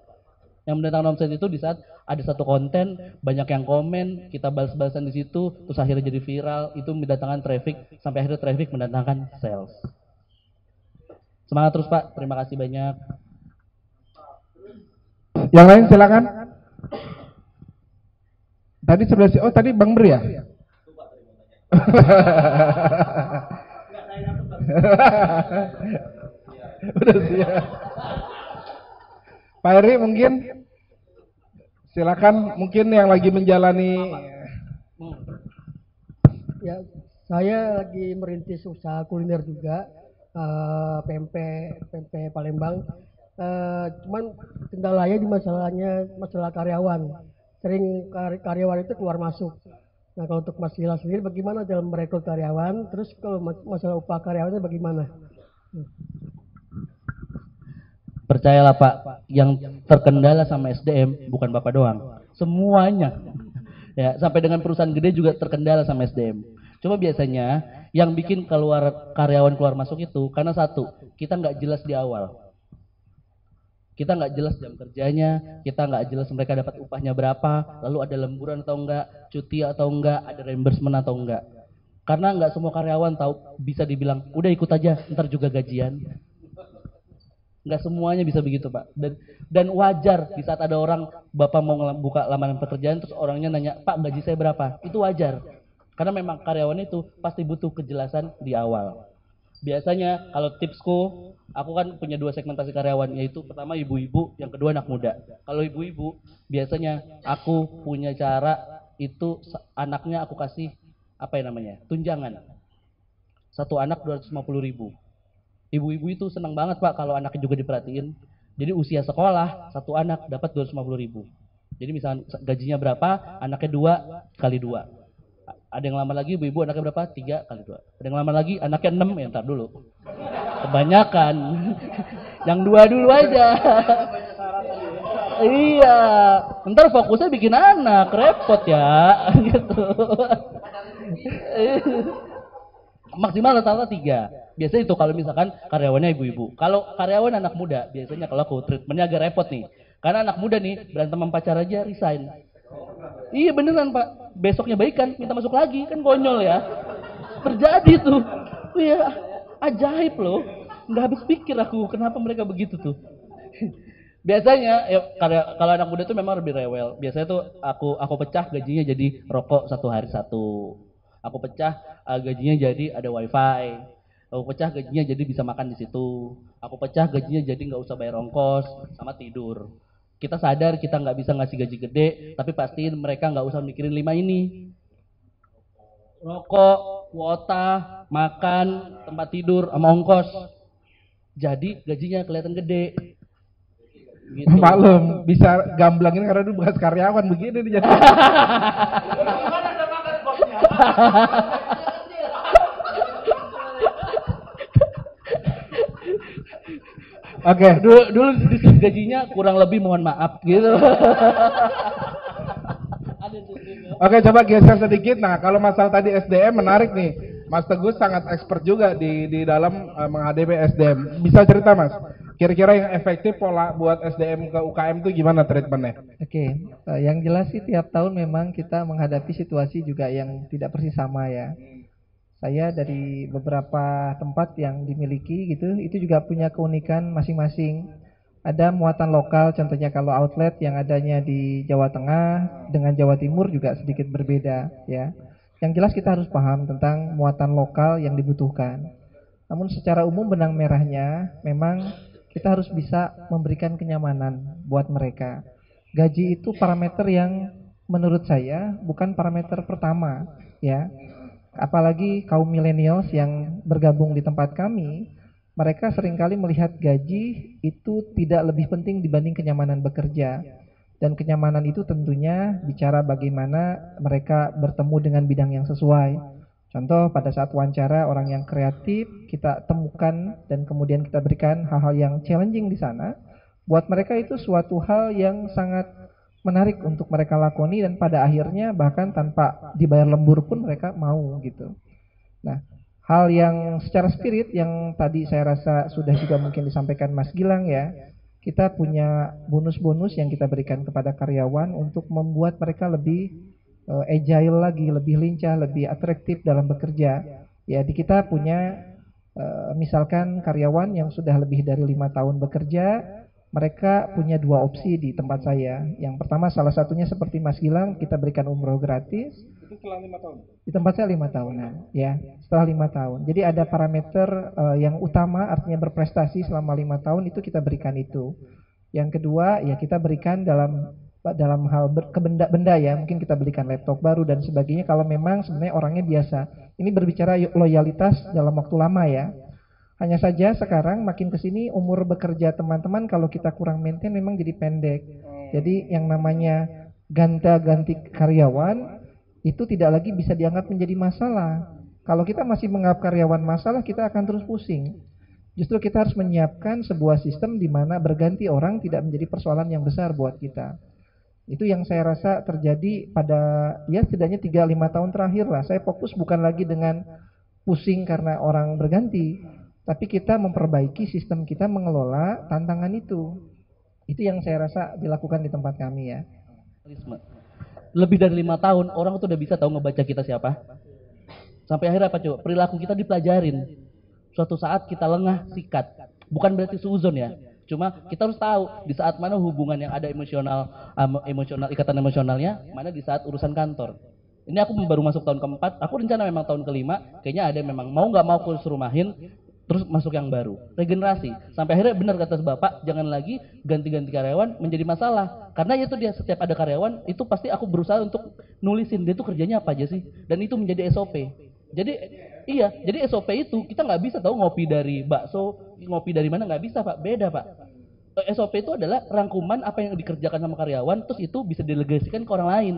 Yang mendatangkan omset itu di saat ada satu konten, banyak yang komen, kita balas-balasan di situ, terus akhirnya jadi viral, itu mendatangkan traffic, sampai akhirnya traffic mendatangkan sales. Semangat terus, Pak. Terima kasih banyak. Yang lain silakan. Tadi sebelah si oh tadi Bang Ber ya? Udah siap. Pak Eri mungkin silakan mungkin yang lagi menjalani Ya, saya lagi merintis usaha kuliner juga, eh, pempek, pempek Palembang. Eh, cuman kendalanya di masalahnya masalah karyawan. Sering kar- karyawan itu keluar masuk. Nah kalau untuk Mas Hilal sendiri bagaimana dalam merekrut karyawan? Terus kalau mas- masalah upah karyawannya bagaimana? Percayalah Pak, yang terkendala sama SDM bukan Bapak doang, semuanya. Ya, sampai dengan perusahaan gede juga terkendala sama SDM. Cuma biasanya yang bikin keluar karyawan keluar masuk itu karena satu, kita nggak jelas di awal. Kita nggak jelas jam kerjanya, kita nggak jelas mereka dapat upahnya berapa, lalu ada lemburan atau enggak, cuti atau enggak, ada reimbursement atau enggak. Karena nggak semua karyawan tahu bisa dibilang, udah ikut aja, ntar juga gajian. Nggak semuanya bisa begitu pak. Dan dan wajar di saat ada orang bapak mau buka lamaran pekerjaan terus orangnya nanya pak gaji saya berapa? Itu wajar. Karena memang karyawan itu pasti butuh kejelasan di awal. Biasanya kalau tipsku aku kan punya dua segmentasi karyawan yaitu pertama ibu-ibu yang kedua anak muda kalau ibu-ibu biasanya aku punya cara itu anaknya aku kasih apa ya namanya tunjangan satu anak 250 ribu ibu-ibu itu senang banget pak kalau anaknya juga diperhatiin. Jadi usia sekolah satu anak dapat 250 ribu. Jadi misalnya gajinya berapa, anaknya dua kali dua. Ada yang lama lagi ibu-ibu anaknya berapa? Tiga kali dua. Ada yang lama lagi anaknya enam, ya ntar dulu. Kebanyakan. yang dua dulu aja. iya. Ntar fokusnya bikin anak, repot ya. gitu. Maksimal rata-rata tiga. Biasanya itu kalau misalkan karyawannya ibu-ibu. Kalau karyawan anak muda, biasanya kalau aku treatmentnya agak repot nih. Karena anak muda nih, berantem sama pacar aja, resign. Iya beneran pak, besoknya baikan, minta masuk lagi, kan konyol ya. Terjadi tuh. Iya, ajaib loh. Nggak habis pikir aku, kenapa mereka begitu tuh. Biasanya ya kalau anak muda tuh memang lebih rewel. Biasanya tuh aku aku pecah gajinya jadi rokok satu hari satu. Aku pecah uh, gajinya jadi ada wifi. Aku pecah gajinya jadi bisa makan di situ. Aku pecah gajinya jadi nggak usah bayar ongkos sama tidur. Kita sadar kita nggak bisa ngasih gaji gede, tapi pastiin mereka nggak usah mikirin lima ini. Rokok, kuota, makan, tempat tidur, sama ongkos. Jadi gajinya kelihatan gede. Gitu. Maklum, bisa gamblangin karena itu bekas karyawan begini nih jadi. Oke, okay. dulu dulu di gajinya kurang lebih mohon maaf gitu. Oke, okay, coba geser sedikit. Nah, kalau masalah tadi SDM menarik nih. Mas Teguh sangat expert juga di di dalam uh, menghadapi SDM. Bisa cerita, Mas? Kira-kira yang efektif pola buat SDM ke UKM itu gimana treatmentnya? Oke, okay. uh, eh, yang jelas sih tiap tahun memang kita menghadapi situasi juga yang tidak persis sama ya. Saya dari beberapa tempat yang dimiliki gitu, itu juga punya keunikan masing-masing. Ada muatan lokal, contohnya kalau outlet yang adanya di Jawa Tengah dengan Jawa Timur juga sedikit berbeda ya. Yang jelas kita harus paham tentang muatan lokal yang dibutuhkan. Namun secara umum benang merahnya memang kita harus bisa memberikan kenyamanan buat mereka. Gaji itu parameter yang menurut saya bukan parameter pertama, ya. Apalagi kaum milenials yang bergabung di tempat kami, mereka sering kali melihat gaji itu tidak lebih penting dibanding kenyamanan bekerja. Dan kenyamanan itu tentunya bicara bagaimana mereka bertemu dengan bidang yang sesuai Contoh pada saat wawancara orang yang kreatif kita temukan dan kemudian kita berikan hal-hal yang challenging di sana. Buat mereka itu suatu hal yang sangat menarik untuk mereka lakoni dan pada akhirnya bahkan tanpa dibayar lembur pun mereka mau gitu. Nah, hal yang secara spirit yang tadi saya rasa sudah juga mungkin disampaikan Mas Gilang ya. Kita punya bonus-bonus yang kita berikan kepada karyawan untuk membuat mereka lebih uh, agile lagi, lebih lincah, lebih atraktif dalam bekerja. Ya, di kita punya uh, misalkan karyawan yang sudah lebih dari lima tahun bekerja, mereka punya dua opsi di tempat saya. Yang pertama salah satunya seperti Mas Gilang, kita berikan umroh gratis. Itu setelah lima tahun. Di tempat saya lima tahunan, ya setelah lima tahun. Jadi ada parameter uh, yang utama, artinya berprestasi selama lima tahun itu kita berikan itu. Yang kedua, ya kita berikan dalam dalam hal benda-benda ya mungkin kita belikan laptop baru dan sebagainya kalau memang sebenarnya orangnya biasa ini berbicara loyalitas dalam waktu lama ya hanya saja sekarang makin ke sini umur bekerja teman-teman kalau kita kurang maintain memang jadi pendek. Jadi yang namanya ganta-ganti karyawan itu tidak lagi bisa dianggap menjadi masalah. Kalau kita masih menganggap karyawan masalah kita akan terus pusing. Justru kita harus menyiapkan sebuah sistem di mana berganti orang tidak menjadi persoalan yang besar buat kita. Itu yang saya rasa terjadi pada ya setidaknya 3-5 tahun terakhir lah. Saya fokus bukan lagi dengan pusing karena orang berganti, tapi kita memperbaiki sistem kita mengelola tantangan itu. Itu yang saya rasa dilakukan di tempat kami ya. Lebih dari lima tahun orang tuh udah bisa tahu ngebaca kita siapa. Sampai akhirnya apa coba? Perilaku kita dipelajarin. Suatu saat kita lengah, sikat. Bukan berarti suzon ya Cuma kita harus tahu di saat mana hubungan yang ada emosional, emosional ikatan emosionalnya, mana di saat urusan kantor. Ini aku baru masuk tahun keempat, aku rencana memang tahun kelima, kayaknya ada memang mau nggak mau aku rumahin, terus masuk yang baru, regenerasi. Sampai akhirnya benar kata bapak, jangan lagi ganti-ganti karyawan menjadi masalah. Karena itu dia setiap ada karyawan, itu pasti aku berusaha untuk nulisin dia tuh kerjanya apa aja sih, dan itu menjadi SOP. Jadi iya, jadi SOP itu kita nggak bisa tahu ngopi dari bakso, ngopi dari mana nggak bisa pak, beda pak. Eh, SOP itu adalah rangkuman apa yang dikerjakan sama karyawan, terus itu bisa delegasikan ke orang lain.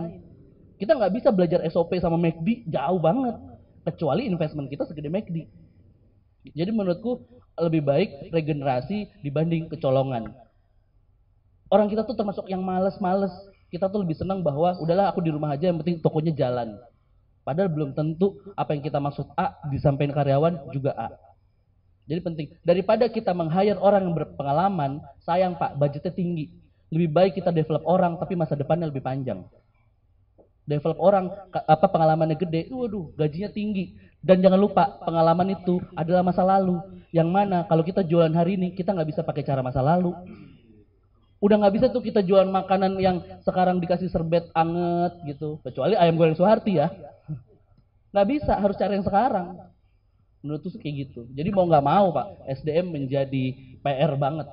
Kita nggak bisa belajar SOP sama McD jauh banget, kecuali investment kita segede McD. Jadi menurutku lebih baik regenerasi dibanding kecolongan. Orang kita tuh termasuk yang males-males. Kita tuh lebih senang bahwa udahlah aku di rumah aja yang penting tokonya jalan. Padahal belum tentu apa yang kita maksud A disampaikan karyawan juga A. Jadi penting. Daripada kita meng-hire orang yang berpengalaman, sayang Pak, budgetnya tinggi. Lebih baik kita develop orang tapi masa depannya lebih panjang. Develop orang apa pengalamannya gede, waduh gajinya tinggi. Dan jangan lupa pengalaman itu adalah masa lalu. Yang mana kalau kita jualan hari ini kita nggak bisa pakai cara masa lalu. Udah nggak bisa tuh kita jualan makanan yang sekarang dikasih serbet anget gitu. Kecuali ayam goreng Suharti ya. Nggak bisa, harus cari yang sekarang. Menurut tuh kayak gitu. Jadi mau nggak mau Pak, SDM menjadi PR banget.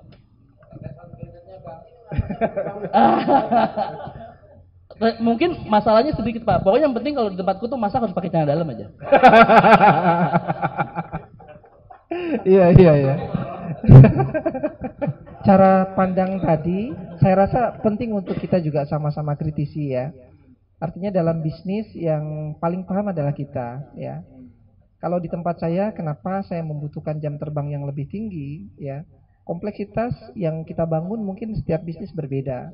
Mungkin masalahnya sedikit Pak. Pokoknya yang penting kalau di tempatku tuh masak harus pakai celana dalam aja. Iya iya iya. cara pandang tadi, saya rasa penting untuk kita juga sama-sama kritisi ya. Artinya dalam bisnis yang paling paham adalah kita ya. Kalau di tempat saya, kenapa saya membutuhkan jam terbang yang lebih tinggi ya? Kompleksitas yang kita bangun mungkin setiap bisnis berbeda.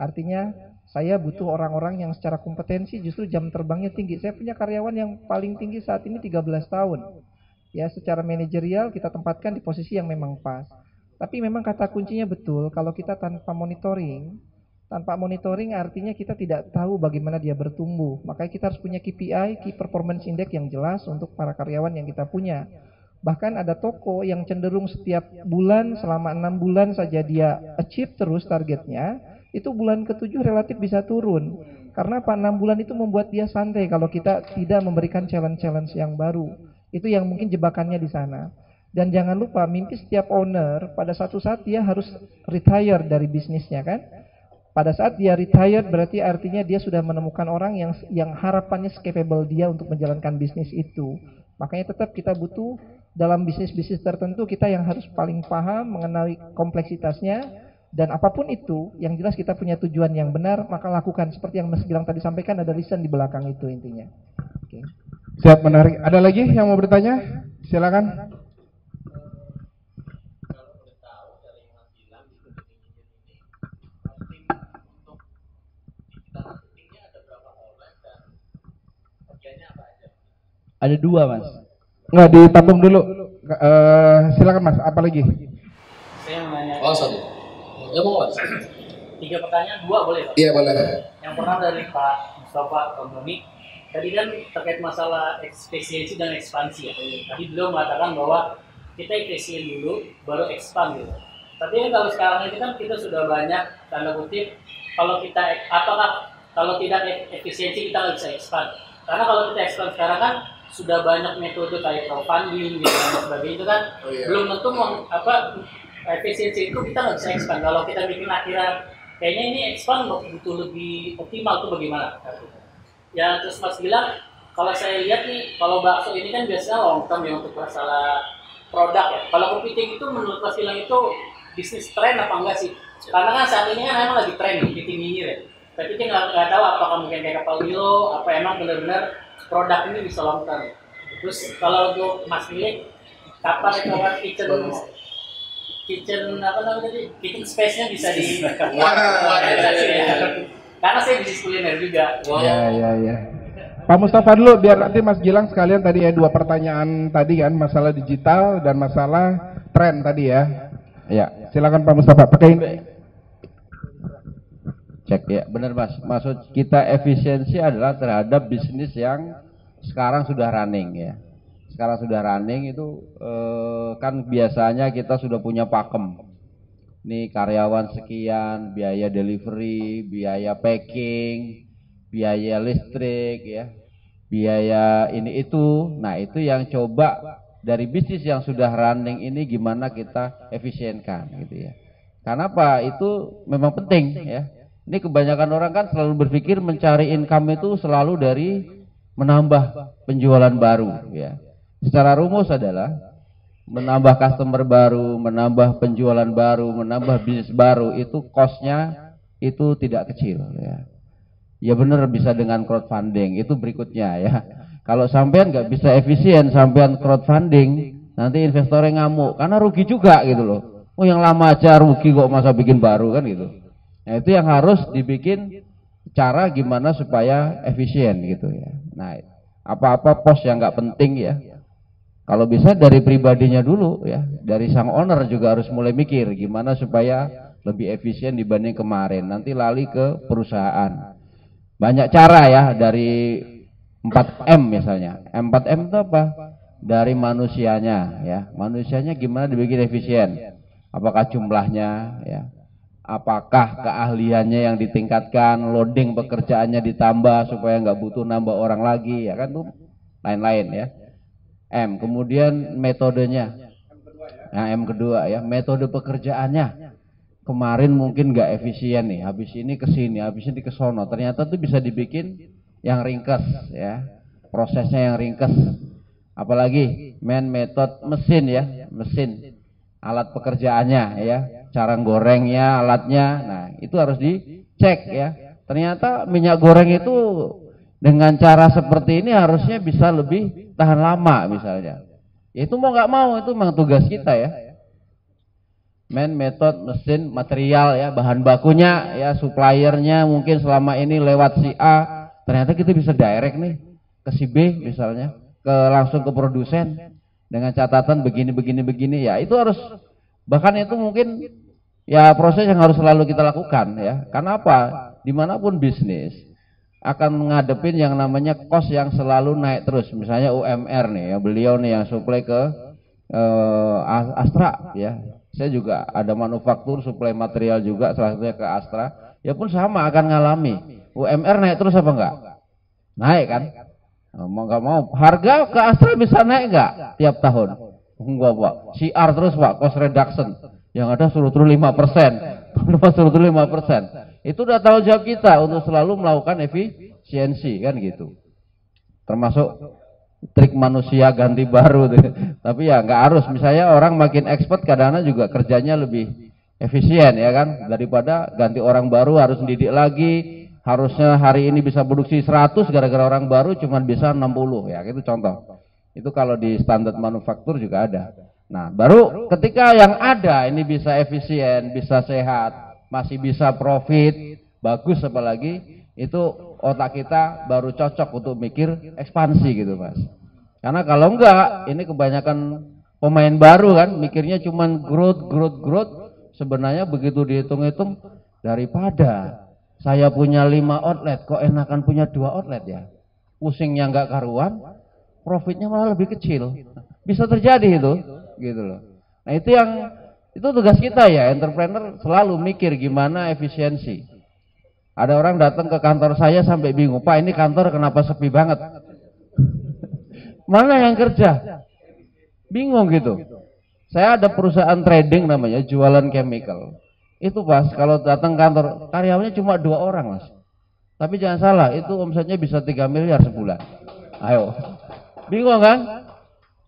Artinya saya butuh orang-orang yang secara kompetensi justru jam terbangnya tinggi. Saya punya karyawan yang paling tinggi saat ini 13 tahun. Ya, secara manajerial kita tempatkan di posisi yang memang pas. Tapi memang kata kuncinya betul, kalau kita tanpa monitoring, tanpa monitoring artinya kita tidak tahu bagaimana dia bertumbuh. Makanya kita harus punya KPI, Key Performance Index yang jelas untuk para karyawan yang kita punya. Bahkan ada toko yang cenderung setiap bulan selama enam bulan saja dia achieve terus targetnya, itu bulan ketujuh relatif bisa turun. Karena apa? Enam bulan itu membuat dia santai kalau kita tidak memberikan challenge-challenge yang baru. Itu yang mungkin jebakannya di sana. Dan jangan lupa mimpi setiap owner pada satu saat dia harus retire dari bisnisnya kan. Pada saat dia retire berarti artinya dia sudah menemukan orang yang yang harapannya capable dia untuk menjalankan bisnis itu. Makanya tetap kita butuh dalam bisnis-bisnis tertentu kita yang harus paling paham mengenali kompleksitasnya dan apa pun itu yang jelas kita punya tujuan yang benar maka lakukan seperti yang Mas Gilang tadi sampaikan ada reason di belakang itu intinya. Oke. Okay. Siap menarik. Ada lagi yang mau bertanya? Silakan. Ada dua mas. Nggak ditampung dulu. Uh, silakan mas. Apa lagi? Saya mau nanya. Oh satu. Ya mau mas. Tiga pertanyaan dua boleh pak? Iya boleh. Yang pertama dari Pak Mustafa Komuni. Tadi kan terkait masalah efisiensi dan ekspansi ya. Tadi beliau mengatakan bahwa kita efisien dulu, baru expand gitu. Tapi kan kalau sekarang ini kan kita sudah banyak tanda kutip kalau kita apakah kalau tidak efisiensi kita nggak bisa expand. Karena kalau kita expand sekarang kan sudah banyak metode kayak crowdfunding dan sebagainya itu kan oh, iya. belum tentu mau apa efisiensi itu kita nggak bisa expand. Kalau kita bikin akhiran kayaknya ini expand butuh lebih optimal tuh bagaimana? Ya terus mas bilang kalau saya lihat nih kalau bakso ini kan biasanya long term ya untuk masalah produk ya. Kalau kepiting itu menurut mas bilang itu bisnis tren apa enggak sih? Karena kan saat ini kan emang lagi tren kepiting nyinyir ya. Tapi kita nggak tahu apakah mungkin kayak kapal Milo apa emang benar-benar produk ini bisa long term. Terus kalau untuk Mas milik kapan itu kan kitchen kitchen apa namanya tadi kitchen space-nya bisa di karena saya bisnis kuliner juga. Wow. Ya ya ya. Pak Mustafa dulu biar nanti Mas Gilang sekalian tadi ya dua pertanyaan tadi kan masalah digital dan masalah tren tadi ya. Ya. Silakan Pak Mustafa pakai Cek ya, benar Mas. Maksud kita efisiensi adalah terhadap bisnis yang sekarang sudah running ya. Sekarang sudah running itu eh, kan biasanya kita sudah punya pakem. Nih karyawan sekian, biaya delivery, biaya packing, biaya listrik ya, biaya ini itu. Nah, itu yang coba dari bisnis yang sudah running ini gimana kita efisienkan gitu ya. Karena apa? Itu memang penting ya ini kebanyakan orang kan selalu berpikir mencari income itu selalu dari menambah penjualan baru ya. Secara rumus adalah menambah customer baru, menambah penjualan baru, menambah bisnis baru itu costnya itu tidak kecil ya. Ya benar bisa dengan crowdfunding itu berikutnya ya. Kalau sampean nggak bisa efisien sampean crowdfunding nanti investornya ngamuk karena rugi juga gitu loh. Oh yang lama aja rugi kok masa bikin baru kan gitu. Nah itu yang harus dibikin cara gimana supaya efisien gitu ya. Nah apa-apa pos yang nggak penting ya. Kalau bisa dari pribadinya dulu ya, dari sang owner juga harus mulai mikir gimana supaya lebih efisien dibanding kemarin. Nanti lali ke perusahaan. Banyak cara ya dari 4M misalnya. 4M itu apa? Dari manusianya ya. Manusianya gimana dibikin efisien? Apakah jumlahnya ya? Apakah keahliannya yang ditingkatkan, loading pekerjaannya ditambah supaya nggak butuh nambah orang lagi ya kan tuh lain-lain ya. M, kemudian metodenya. Nah, M kedua ya, metode pekerjaannya kemarin mungkin nggak efisien nih, habis ini ke sini, habis ini ke sono. Ternyata tuh bisa dibikin yang ringkas ya. Prosesnya yang ringkas. Apalagi main metode mesin ya, mesin. Alat pekerjaannya ya, cara gorengnya, alatnya. Nah, itu harus dicek ya. Ternyata minyak goreng itu dengan cara seperti ini harusnya bisa lebih tahan lama misalnya. Ya itu mau nggak mau itu memang tugas kita ya. Main metode mesin material ya bahan bakunya ya suppliernya mungkin selama ini lewat si A. Ternyata kita bisa direct nih ke si B misalnya. Ke langsung ke produsen dengan catatan begini begini begini ya. Itu harus bahkan itu mungkin ya proses yang harus selalu kita lakukan ya. Karena apa? Di mana pun bisnis akan ngadepin yang namanya cost yang selalu naik terus misalnya UMR nih ya beliau nih yang supply ke uh, Astra ya saya juga ada manufaktur suplai material juga salah satunya ke Astra. Ya pun sama akan ngalami. UMR naik terus apa enggak? Naik kan? Oh, mau enggak mau. Harga ke Astra bisa naik enggak tiap tahun? Enggak, Pak. CR terus, Pak, cost reduction. Yang ada suruh turun 5%. suruh turun 5%. Itu udah tahu jawab kita untuk selalu melakukan efisiensi kan gitu. Termasuk trik manusia ganti baru. Tapi ya nggak harus. Misalnya orang makin expert kadang-kadang juga kerjanya lebih efisien ya kan? Daripada ganti orang baru harus didik lagi. Harusnya hari ini bisa produksi 100 gara-gara orang baru cuma bisa 60 ya itu contoh. Itu kalau di standar manufaktur juga ada. Nah baru ketika yang ada ini bisa efisien bisa sehat masih bisa profit bagus apalagi itu otak kita baru cocok untuk mikir ekspansi gitu mas. Karena kalau enggak, ini kebanyakan pemain baru kan, mikirnya cuma growth, growth, growth. Sebenarnya begitu dihitung-hitung, daripada saya punya lima outlet, kok enakan punya dua outlet ya? Pusingnya enggak karuan, profitnya malah lebih kecil. Bisa terjadi itu, gitu loh. Nah itu yang itu tugas kita ya, entrepreneur selalu mikir gimana efisiensi. Ada orang datang ke kantor saya sampai bingung, Pak ini kantor kenapa sepi banget? Mana yang kerja? Bingung gitu. Saya ada perusahaan trading namanya, jualan chemical. Itu pas kalau datang kantor, karyawannya cuma dua orang mas. Tapi jangan salah, itu omsetnya bisa 3 miliar sebulan. Ayo. Bingung kan?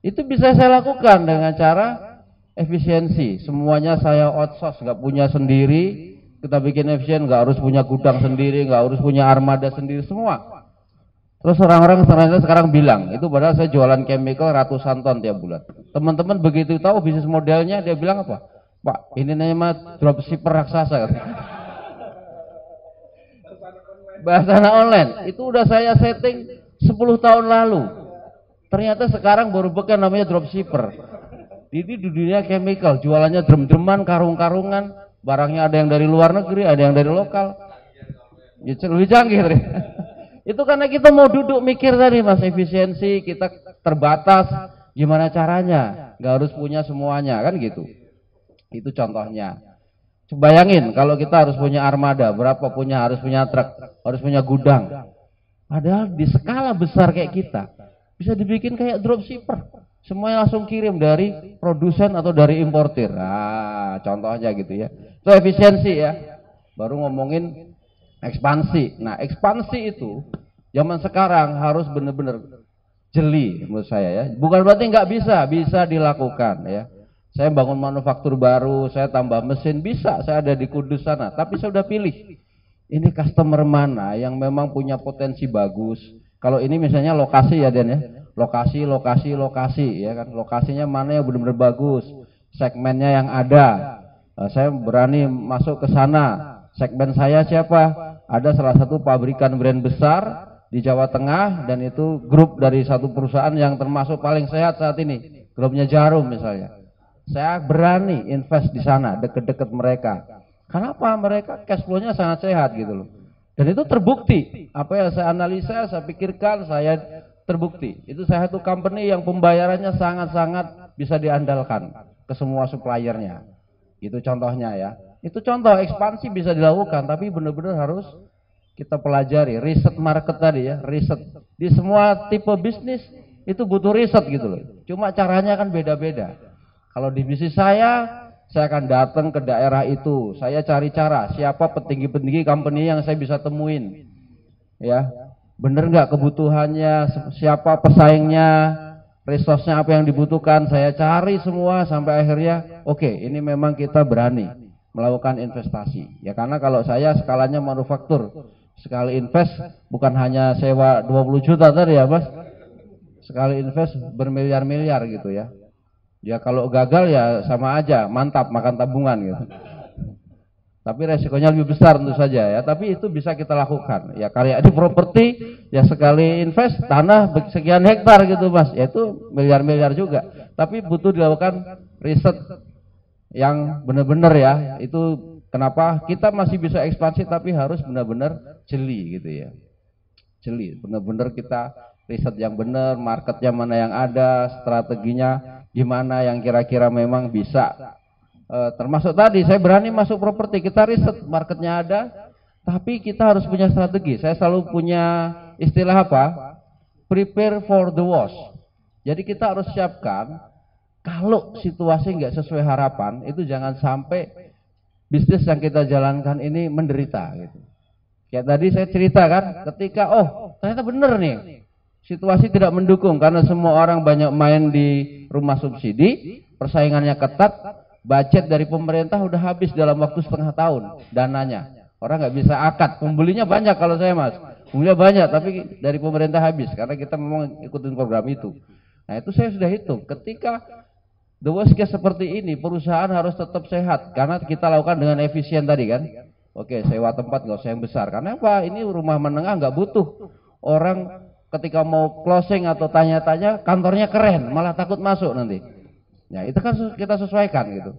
Itu bisa saya lakukan dengan cara efisiensi. Semuanya saya outsource, nggak punya sendiri, kita bikin efisien nggak harus punya gudang sendiri nggak harus punya armada sendiri semua. Terus orang-orang sekarang sekarang bilang itu padahal saya jualan chemical ratusan ton tiap bulan. Teman-teman begitu tahu bisnis modelnya dia bilang apa? Pak ini namanya dropshipper raksasa. Bahasa online. Itu udah saya setting 10 tahun lalu. Ternyata sekarang baru bekan namanya dropshipper ini di dunia chemical jualannya drum-druman karung-karungan. Barangnya ada yang dari luar negeri, ada yang dari lokal. Ya, lebih canggih. Itu karena kita mau duduk mikir tadi mas efisiensi kita terbatas. Gimana caranya? Nggak harus punya semuanya kan gitu. Itu contohnya. Bayangin kalau kita harus punya armada berapa punya harus punya truk harus punya gudang. Padahal di skala besar kayak kita bisa dibikin kayak dropshipper Semuanya langsung kirim dari produsen atau dari importir. Nah, contohnya gitu ya. Itu efisiensi ya. Baru ngomongin ekspansi. Nah, ekspansi itu Zaman sekarang harus benar-benar jeli menurut saya ya. Bukan berarti nggak bisa, bisa dilakukan ya. Saya bangun manufaktur baru, saya tambah mesin bisa, saya ada di Kudus sana. Tapi saya sudah pilih ini customer mana yang memang punya potensi bagus. Kalau ini misalnya lokasi ya Dan ya, lokasi, lokasi, lokasi ya kan. Lokasinya mana yang benar-benar bagus, segmennya yang ada. Eh, saya berani masuk ke sana. Segmen saya siapa? Ada salah satu pabrikan brand besar di Jawa Tengah dan itu grup dari satu perusahaan yang termasuk paling sehat saat ini. Grupnya Jarum misalnya. Saya berani invest di sana, deket-deket mereka. Kenapa? Mereka cash flow-nya sangat sehat gitu loh. Dan itu terbukti. Apa yang saya analisa, saya pikirkan, saya terbukti. Itu saya satu company yang pembayarannya sangat-sangat bisa diandalkan ke semua suppliernya. Itu contohnya ya. Itu contoh ekspansi bisa dilakukan, tapi benar-benar harus kita pelajari riset market tadi ya, riset di semua tipe bisnis itu butuh riset gitu loh. Cuma caranya kan beda-beda. Kalau di bisnis saya, saya akan datang ke daerah itu, saya cari cara siapa petinggi-petinggi company yang saya bisa temuin. Ya, bener nggak kebutuhannya, siapa pesaingnya, resource-nya apa yang dibutuhkan, saya cari semua sampai akhirnya, oke, okay, ini memang kita berani melakukan investasi. Ya karena kalau saya skalanya manufaktur, Sekali invest bukan hanya sewa 20 juta tadi ya mas. Sekali invest bermiliar-miliar gitu ya. Ya kalau gagal ya sama aja, mantap makan tabungan gitu. Tapi resikonya lebih besar tentu saja ya. Tapi itu bisa kita lakukan. Ya karya di properti ya sekali invest tanah sekian hektar gitu mas. Ya itu miliar-miliar juga. Tapi butuh dilakukan riset yang benar-benar ya. Itu Kenapa kita masih bisa ekspansi tapi harus benar-benar jeli gitu ya. Jeli, benar-benar kita riset yang benar, marketnya mana yang ada, strateginya gimana yang kira-kira memang bisa. E, termasuk tadi saya berani masuk properti, kita riset marketnya ada, tapi kita harus punya strategi. Saya selalu punya istilah apa? Prepare for the worst. Jadi kita harus siapkan kalau situasi nggak sesuai harapan, itu jangan sampai bisnis yang kita jalankan ini menderita gitu. Kayak tadi saya cerita kan, ketika oh ternyata benar nih situasi tidak mendukung karena semua orang banyak main di rumah subsidi, persaingannya ketat, budget dari pemerintah udah habis dalam waktu setengah tahun dananya. Orang nggak bisa akad, pembelinya banyak kalau saya mas, pembelinya banyak tapi dari pemerintah habis karena kita memang ikutin program itu. Nah itu saya sudah hitung, ketika The worst case seperti ini, perusahaan harus tetap sehat karena kita lakukan dengan efisien tadi kan. Oke, sewa tempat nggak usah yang besar. Karena apa? Ini rumah menengah nggak butuh orang ketika mau closing atau tanya-tanya kantornya keren, malah takut masuk nanti. Ya itu kan kita sesuaikan gitu.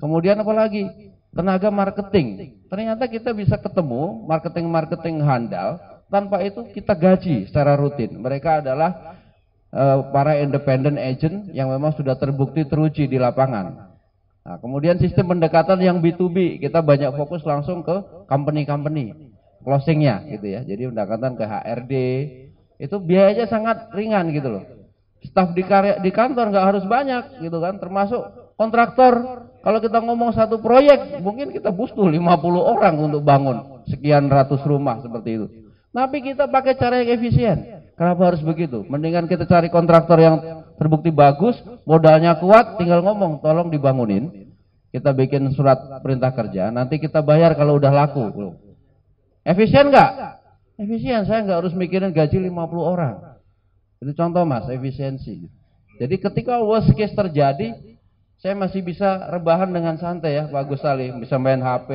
Kemudian apa lagi? Tenaga marketing. Ternyata kita bisa ketemu marketing-marketing handal tanpa itu kita gaji secara rutin. Mereka adalah Eh, para independent agent yang memang sudah terbukti teruji di lapangan. Nah, kemudian sistem pendekatan yang B2B, kita banyak fokus langsung ke company-company closingnya gitu ya. Jadi pendekatan ke HRD itu biayanya sangat ringan gitu loh. Staf di di kantor nggak harus banyak gitu kan, termasuk kontraktor. Kalau kita ngomong satu proyek, mungkin kita butuh 50 orang untuk bangun sekian ratus rumah seperti itu. Tapi kita pakai cara yang efisien. Kenapa harus begitu? Mendingan kita cari kontraktor yang terbukti bagus, modalnya kuat, tinggal ngomong, tolong dibangunin. Kita bikin surat perintah kerja, nanti kita bayar kalau udah laku. Efisien nggak? Efisien, saya nggak harus mikirin gaji 50 orang. Itu contoh mas, efisiensi. Jadi ketika worst case terjadi, saya masih bisa rebahan dengan santai ya, bagus sekali. Bisa main HP,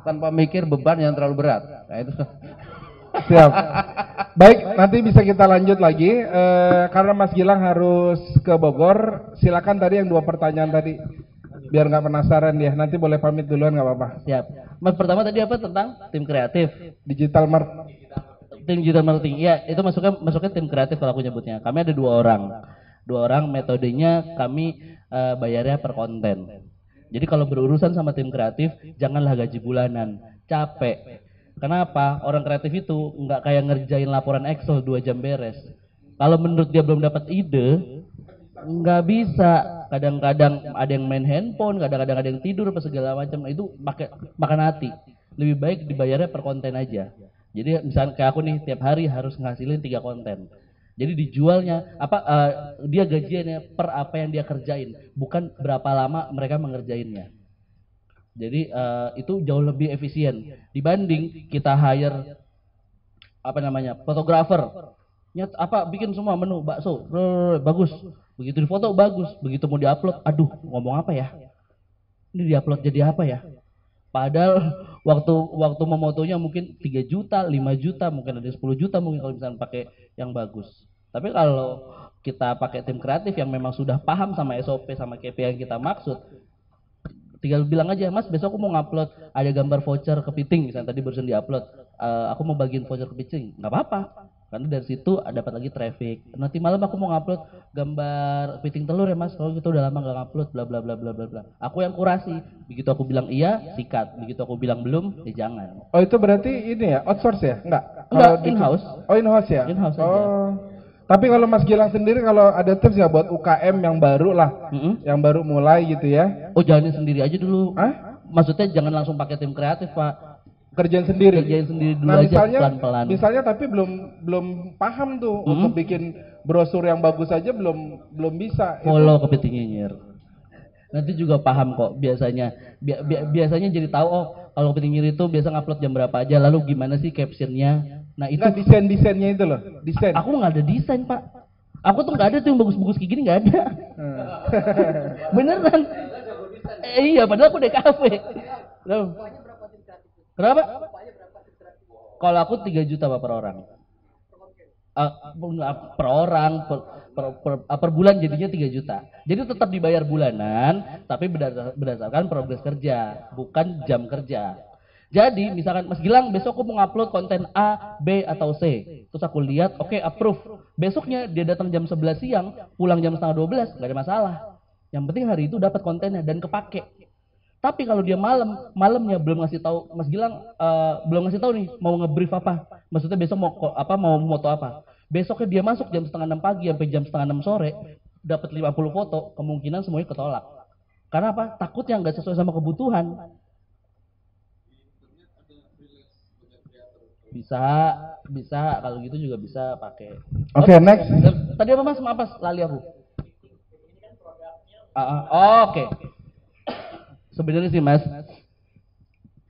tanpa mikir beban yang terlalu berat. Nah itu Siap. Baik, nanti bisa kita lanjut lagi. E, karena Mas Gilang harus ke Bogor, silakan tadi yang dua pertanyaan tadi. Biar nggak penasaran ya. Nanti boleh pamit duluan nggak apa-apa. Siap. Mas pertama tadi apa tentang tim kreatif? Digital mark. Tim digital marketing. Ya, itu masuknya masuknya tim kreatif kalau aku nyebutnya. Kami ada dua orang. Dua orang metodenya kami uh, bayarnya per konten. Jadi kalau berurusan sama tim kreatif, janganlah gaji bulanan. Capek Kenapa? Orang kreatif itu nggak kayak ngerjain laporan Excel dua jam beres. Kalau menurut dia belum dapat ide, nggak bisa. Kadang-kadang ada yang main handphone, kadang-kadang ada yang tidur apa segala macam. Itu pakai makan hati. Lebih baik dibayarnya per konten aja. Jadi misalnya kayak aku nih tiap hari harus ngasilin tiga konten. Jadi dijualnya apa uh, dia gajiannya per apa yang dia kerjain, bukan berapa lama mereka mengerjainnya. Jadi uh, itu jauh lebih efisien. Dibanding kita hire apa namanya fotografer. Nyat apa bikin semua menu bakso. Bagus. Begitu difoto bagus. Begitu mau diupload aduh ngomong apa ya? Ini diupload jadi apa ya padahal waktu waktu memotonya mungkin 3 juta 5 juta mungkin ada 10 juta mungkin kalau misalnya pakai yang bagus. Tapi kalau kita pakai tim kreatif yang memang sudah paham sama SOP sama KPI yang kita maksud tinggal bilang aja mas besok aku mau ngupload ada gambar voucher kepiting misalnya tadi barusan diupload uh, aku mau bagiin voucher kepiting. Nggak apa-apa karena dari situ dapat lagi traffic nanti malam aku mau ngupload gambar kepiting telur ya mas kalau gitu udah lama nggak ngupload bla bla bla bla bla bla aku yang kurasi begitu aku bilang iya sikat begitu aku bilang belum ya jangan oh itu berarti ini ya outsource ya enggak enggak in house oh in house ya in house oh aja. Tapi kalau Mas Gilang sendiri kalau ada tips nggak buat UKM yang baru lah, Mm -hmm. yang baru mulai gitu ya? Oh jalanin sendiri aja dulu. Hah? Maksudnya jangan langsung pakai tim kreatif pak. Kerjain sendiri. Kerjain sendiri dulu nah, aja misalnya, pelan-pelan. Misalnya tapi belum belum paham tuh Hmm? untuk bikin brosur yang bagus aja belum belum bisa. Follow kepiting nyinyir. Nanti juga paham kok biasanya. Bi bi biasanya jadi tahu oh kalau kepiting nyinyir itu biasa ngupload jam berapa aja. Lalu gimana sih captionnya? Nah itu desain desainnya itu loh, desain. aku nggak ada desain pak. Aku tuh nggak ada tuh yang bagus-bagus kayak gini nggak ada. Hmm. Beneran. Eh, iya, padahal aku DKV. Loh. Kenapa? Kalau aku 3 juta Pak, per orang. Enggak, per orang, per, per, per, ah, per bulan jadinya 3 juta. Jadi tetap dibayar bulanan, tapi berdasar- berdasarkan progres kerja, bukan jam kerja. Jadi misalkan Mas Gilang besok aku mau ngupload konten A, B atau C. Terus aku lihat, oke approve. Besoknya dia datang jam 11 siang, pulang jam setengah 12, nggak ada masalah. Yang penting hari itu dapat kontennya dan kepake. Tapi kalau dia malam, malamnya belum ngasih tahu Mas Gilang eh, belum ngasih tahu nih mau ngebrief apa. Maksudnya besok mau apa mau moto apa. Besoknya dia masuk jam setengah enam pagi sampai jam setengah enam sore, dapat 50 foto, kemungkinan semuanya ketolak. Karena apa? Takutnya nggak sesuai sama kebutuhan. Bisa, bisa kalau gitu juga bisa pakai. Oke, next. Tadi apa Mas? Maaf Mas, lali aku. Oh, Oke. Sebenarnya sih Mas,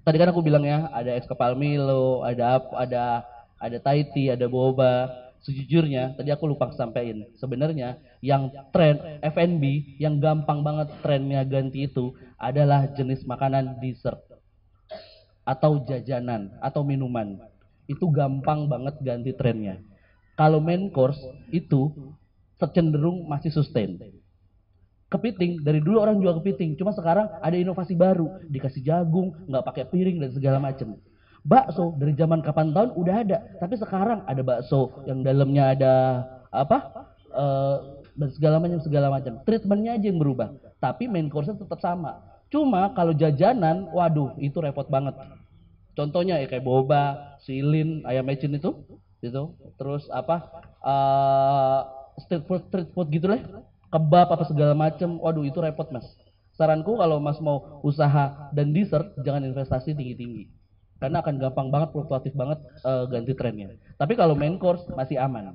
tadi kan aku bilang ya ada es kepal Milo, ada ada ada Taiti, ada boba. Sejujurnya tadi aku lupa sampaikan. Sebenarnya yang tren F&B yang gampang banget trennya ganti itu adalah jenis makanan dessert atau jajanan atau minuman. Itu gampang banget ganti trennya. Kalau main course itu cenderung masih sustain. Kepiting dari dulu orang jual kepiting, cuma sekarang ada inovasi baru, dikasih jagung, nggak pakai piring dan segala macam. Bakso dari zaman kapan tahun udah ada, tapi sekarang ada bakso yang dalamnya ada apa eh, dan segala macam segala macam. Treatmentnya aja yang berubah, tapi main course tetap sama. Cuma kalau jajanan, waduh itu repot banget. Contohnya ya kayak boba, silin, ayam mecin itu, itu. Terus apa? eh street food, street food gitu lah. Kebab apa segala macem. Waduh itu repot mas. Saranku kalau mas mau usaha dan dessert, jangan investasi tinggi-tinggi. Karena akan gampang banget, fluktuatif banget eh, ganti trennya. Tapi kalau main course masih aman.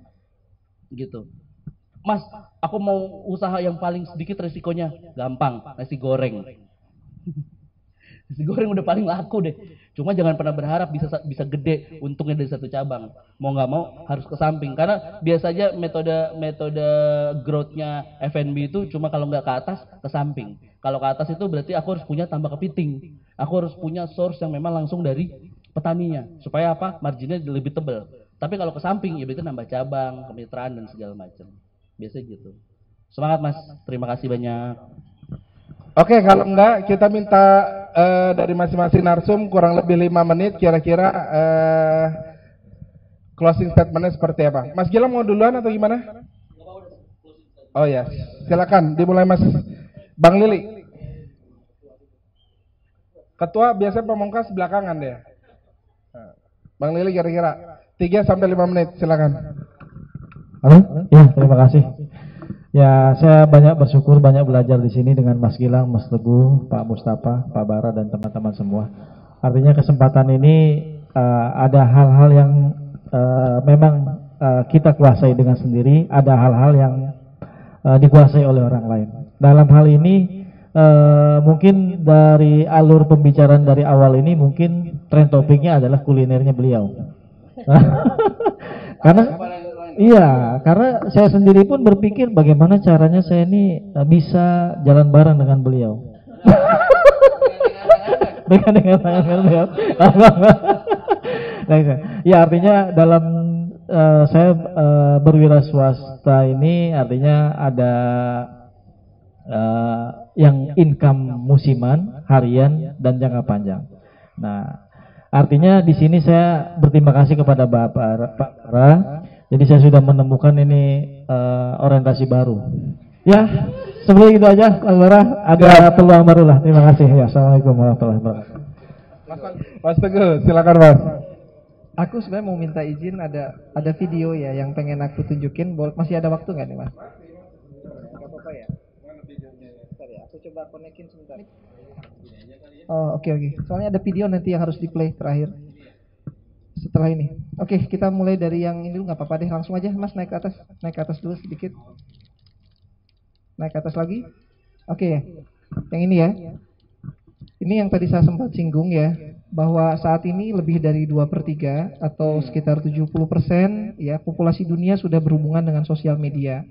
Gitu. Mas, aku mau usaha yang paling sedikit resikonya. Gampang, nasi goreng. Nasi goreng udah paling laku deh. Cuma jangan pernah berharap bisa bisa gede untungnya dari satu cabang. Mau nggak mau harus ke samping karena biasanya metode metode growth-nya F&B itu cuma kalau nggak ke atas ke samping. Kalau ke atas itu berarti aku harus punya tambah kepiting. Aku harus punya source yang memang langsung dari petaninya supaya apa? Marginnya lebih tebal. Tapi kalau ke samping ya berarti nambah cabang, kemitraan dan segala macam. Biasanya gitu. Semangat Mas. Terima kasih banyak. Oke, kalau enggak kita minta eh, dari masing-masing narsum kurang lebih lima menit kira-kira eh, closing statementnya seperti apa. Mas Gilang mau duluan atau gimana? Oh ya, silakan dimulai Mas Bang Lili. Ketua biasanya pemongkas belakangan deh. Nah, Bang Lili kira-kira 3 sampai 5 menit, silakan. Halo? Ya, terima kasih. Ya, saya banyak bersyukur, banyak belajar di sini dengan Mas Gilang, Mas Teguh, Pak Mustafa, Pak Bara, dan teman-teman semua. Artinya kesempatan ini uh, ada hal-hal yang uh, memang uh, kita kuasai dengan sendiri, ada hal-hal yang uh, dikuasai oleh orang lain. Dalam hal ini uh, mungkin dari alur pembicaraan dari awal ini mungkin tren topiknya adalah kulinernya beliau. Karena Iya, karena saya sendiri pun berpikir bagaimana caranya saya ini eh, bisa jalan bareng dengan beliau. dengan dengan tangan beliau. Ya artinya dalam uh, saya uh, berwira swasta ini artinya ada uh, yang income musiman, harian dan jangka panjang. Nah, artinya di sini saya berterima kasih kepada Bapak Pak Ra jadi saya sudah menemukan ini uh, orientasi baru. Ya, seperti itu aja, Mas Bara. Ada ya. peluang baru lah. Terima kasih. Ya, Assalamualaikum warahmatullahi wabarakatuh. Mas Teguh, silakan Mas. Aku sebenarnya mau minta izin ada ada video ya yang pengen aku tunjukin. Masih ada waktu nggak nih Mas? Gak apa-apa ya. Bentar ya, aku coba konekin sebentar. Oh oke okay, oke. Okay. Soalnya ada video nanti yang harus di play terakhir setelah ini. Oke, kita mulai dari yang ini dulu nggak apa-apa deh, langsung aja Mas naik ke atas, naik ke atas dulu sedikit. Naik ke atas lagi. Oke ya. Yang ini ya. Ini yang tadi saya sempat singgung ya, bahwa saat ini lebih dari 2 per 3 atau sekitar 70 persen ya populasi dunia sudah berhubungan dengan sosial media.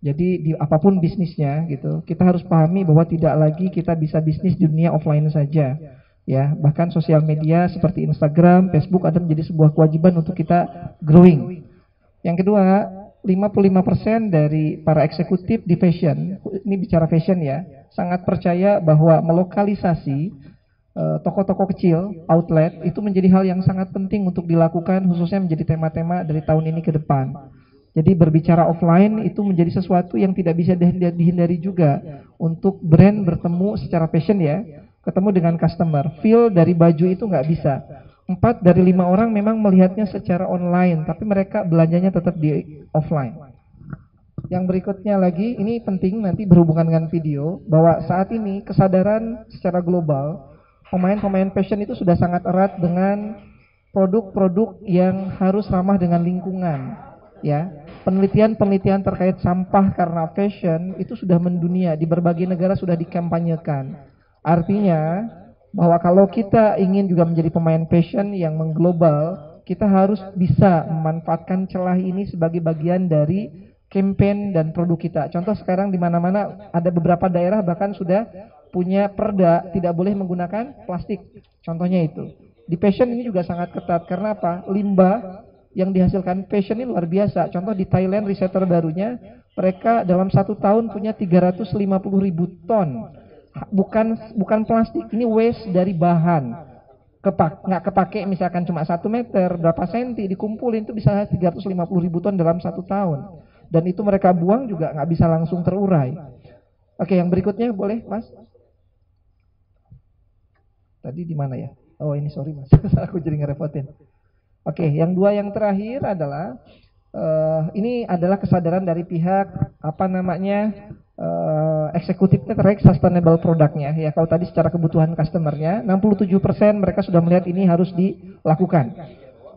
Jadi di apa pun bisnisnya gitu, kita harus pahami bahwa tidak lagi kita bisa bisnis dunia offline saja ya bahkan sosial media seperti Instagram, Facebook ada menjadi sebuah kewajiban untuk kita growing. Yang kedua, 55% dari para eksekutif di fashion, ini bicara fashion ya, sangat percaya bahwa melokalisasi eh, toko-toko uh, kecil, outlet itu menjadi hal yang sangat penting untuk dilakukan khususnya menjadi tema-tema dari tahun ini ke depan. Jadi berbicara offline itu menjadi sesuatu yang tidak bisa dihindari juga untuk brand bertemu secara fashion ya ketemu dengan customer. Feel dari baju itu nggak bisa. Empat dari lima orang memang melihatnya secara online, tapi mereka belanjanya tetap di offline. Yang berikutnya lagi, ini penting nanti berhubungan dengan video, bahwa saat ini kesadaran secara global, pemain-pemain fashion itu sudah sangat erat dengan produk-produk yang harus ramah dengan lingkungan. Ya, penelitian-penelitian terkait sampah karena fashion itu sudah mendunia di berbagai negara sudah dikampanyekan. Artinya bahwa kalau kita ingin juga menjadi pemain fashion yang mengglobal, kita harus bisa memanfaatkan celah ini sebagai bagian dari campaign dan produk kita. Contoh sekarang di mana-mana ada beberapa daerah bahkan sudah punya perda tidak boleh menggunakan plastik. Contohnya itu. Di fashion ini juga sangat ketat karena apa? Limbah yang dihasilkan fashion ini luar biasa. Contoh di Thailand riset terbarunya mereka dalam satu tahun punya 350 ribu ton bukan bukan plastik, ini waste dari bahan. Kepak, nggak kepake misalkan cuma satu meter, berapa senti dikumpulin itu bisa 350 ribu ton dalam satu tahun. Dan itu mereka buang juga nggak bisa langsung terurai. Oke, yang berikutnya boleh, Mas? Tadi di mana ya? Oh, ini sorry Mas, aku jadi ngerepotin. Oke, yang dua yang terakhir adalah uh, ini adalah kesadaran dari pihak apa namanya uh, eksekutifnya terkait sustainable produknya ya kalau tadi secara kebutuhan customernya 67% mereka sudah melihat ini harus dilakukan.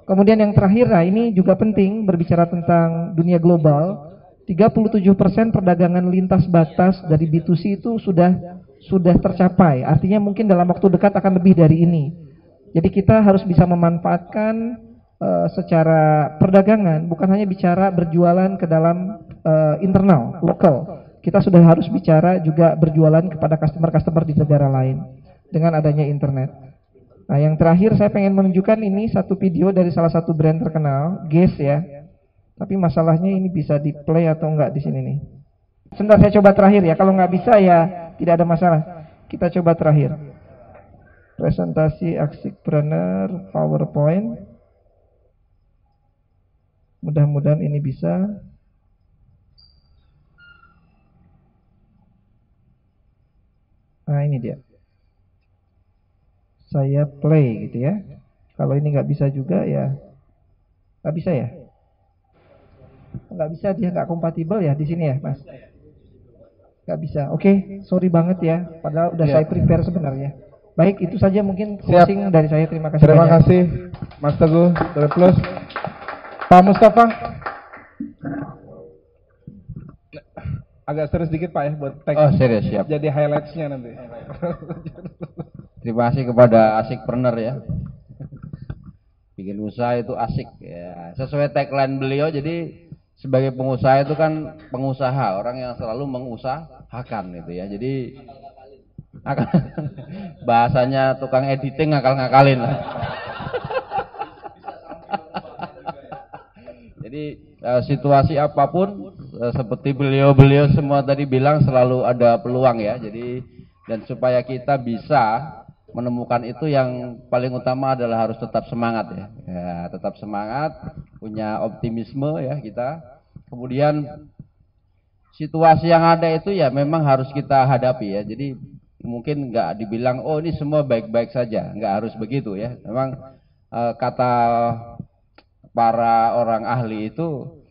Kemudian yang terakhir nah ini juga penting berbicara tentang dunia global. 37% perdagangan lintas batas dari B2C itu sudah sudah tercapai. Artinya mungkin dalam waktu dekat akan lebih dari ini. Jadi kita harus bisa memanfaatkan uh, secara perdagangan bukan hanya bicara berjualan ke dalam uh, internal lokal kita sudah harus bicara juga berjualan kepada customer-customer di negara lain dengan adanya internet. Nah, yang terakhir saya pengen menunjukkan ini satu video dari salah satu brand terkenal, Guess ya. Tapi masalahnya ini bisa di play atau enggak di sini nih. Sebentar saya coba terakhir ya. Kalau nggak bisa ya tidak ada masalah. Kita coba terakhir. Presentasi Axipreneur PowerPoint. Mudah-mudahan ini bisa. Nah ini dia. Saya play gitu ya. Kalau ini nggak bisa juga ya nggak bisa ya. Nggak bisa dia nggak kompatibel ya di sini ya mas. Nggak bisa. Oke, okay, sorry banget ya. Padahal udah ya. saya prepare sebenarnya. Baik, itu saja mungkin Siap. closing dari saya. Terima kasih. Terima banyak. kasih Mas Teguh Plus. Pak Mustafa. Agak serius dikit Pak ya buat tag. Oh, serius, siap. Jadi highlightsnya nanti. Terima kasih kepada Asik Preneur ya. Bikin usaha itu asik ya. Sesuai tagline beliau jadi sebagai pengusaha itu kan pengusaha, orang yang selalu mengusahakan gitu ya. Jadi akan bahasanya tukang editing ngakal-ngakalin lah. Jadi eh, situasi apa pun seperti beliau-beliau semua tadi bilang selalu ada peluang ya. Jadi dan supaya kita bisa menemukan itu yang paling utama adalah harus tetap semangat ya. Ya, tetap semangat, punya optimisme ya kita. Kemudian situasi yang ada itu ya memang harus kita hadapi ya. Jadi mungkin nggak dibilang oh ini semua baik-baik saja, nggak harus begitu ya. Memang eh, kata para orang ahli itu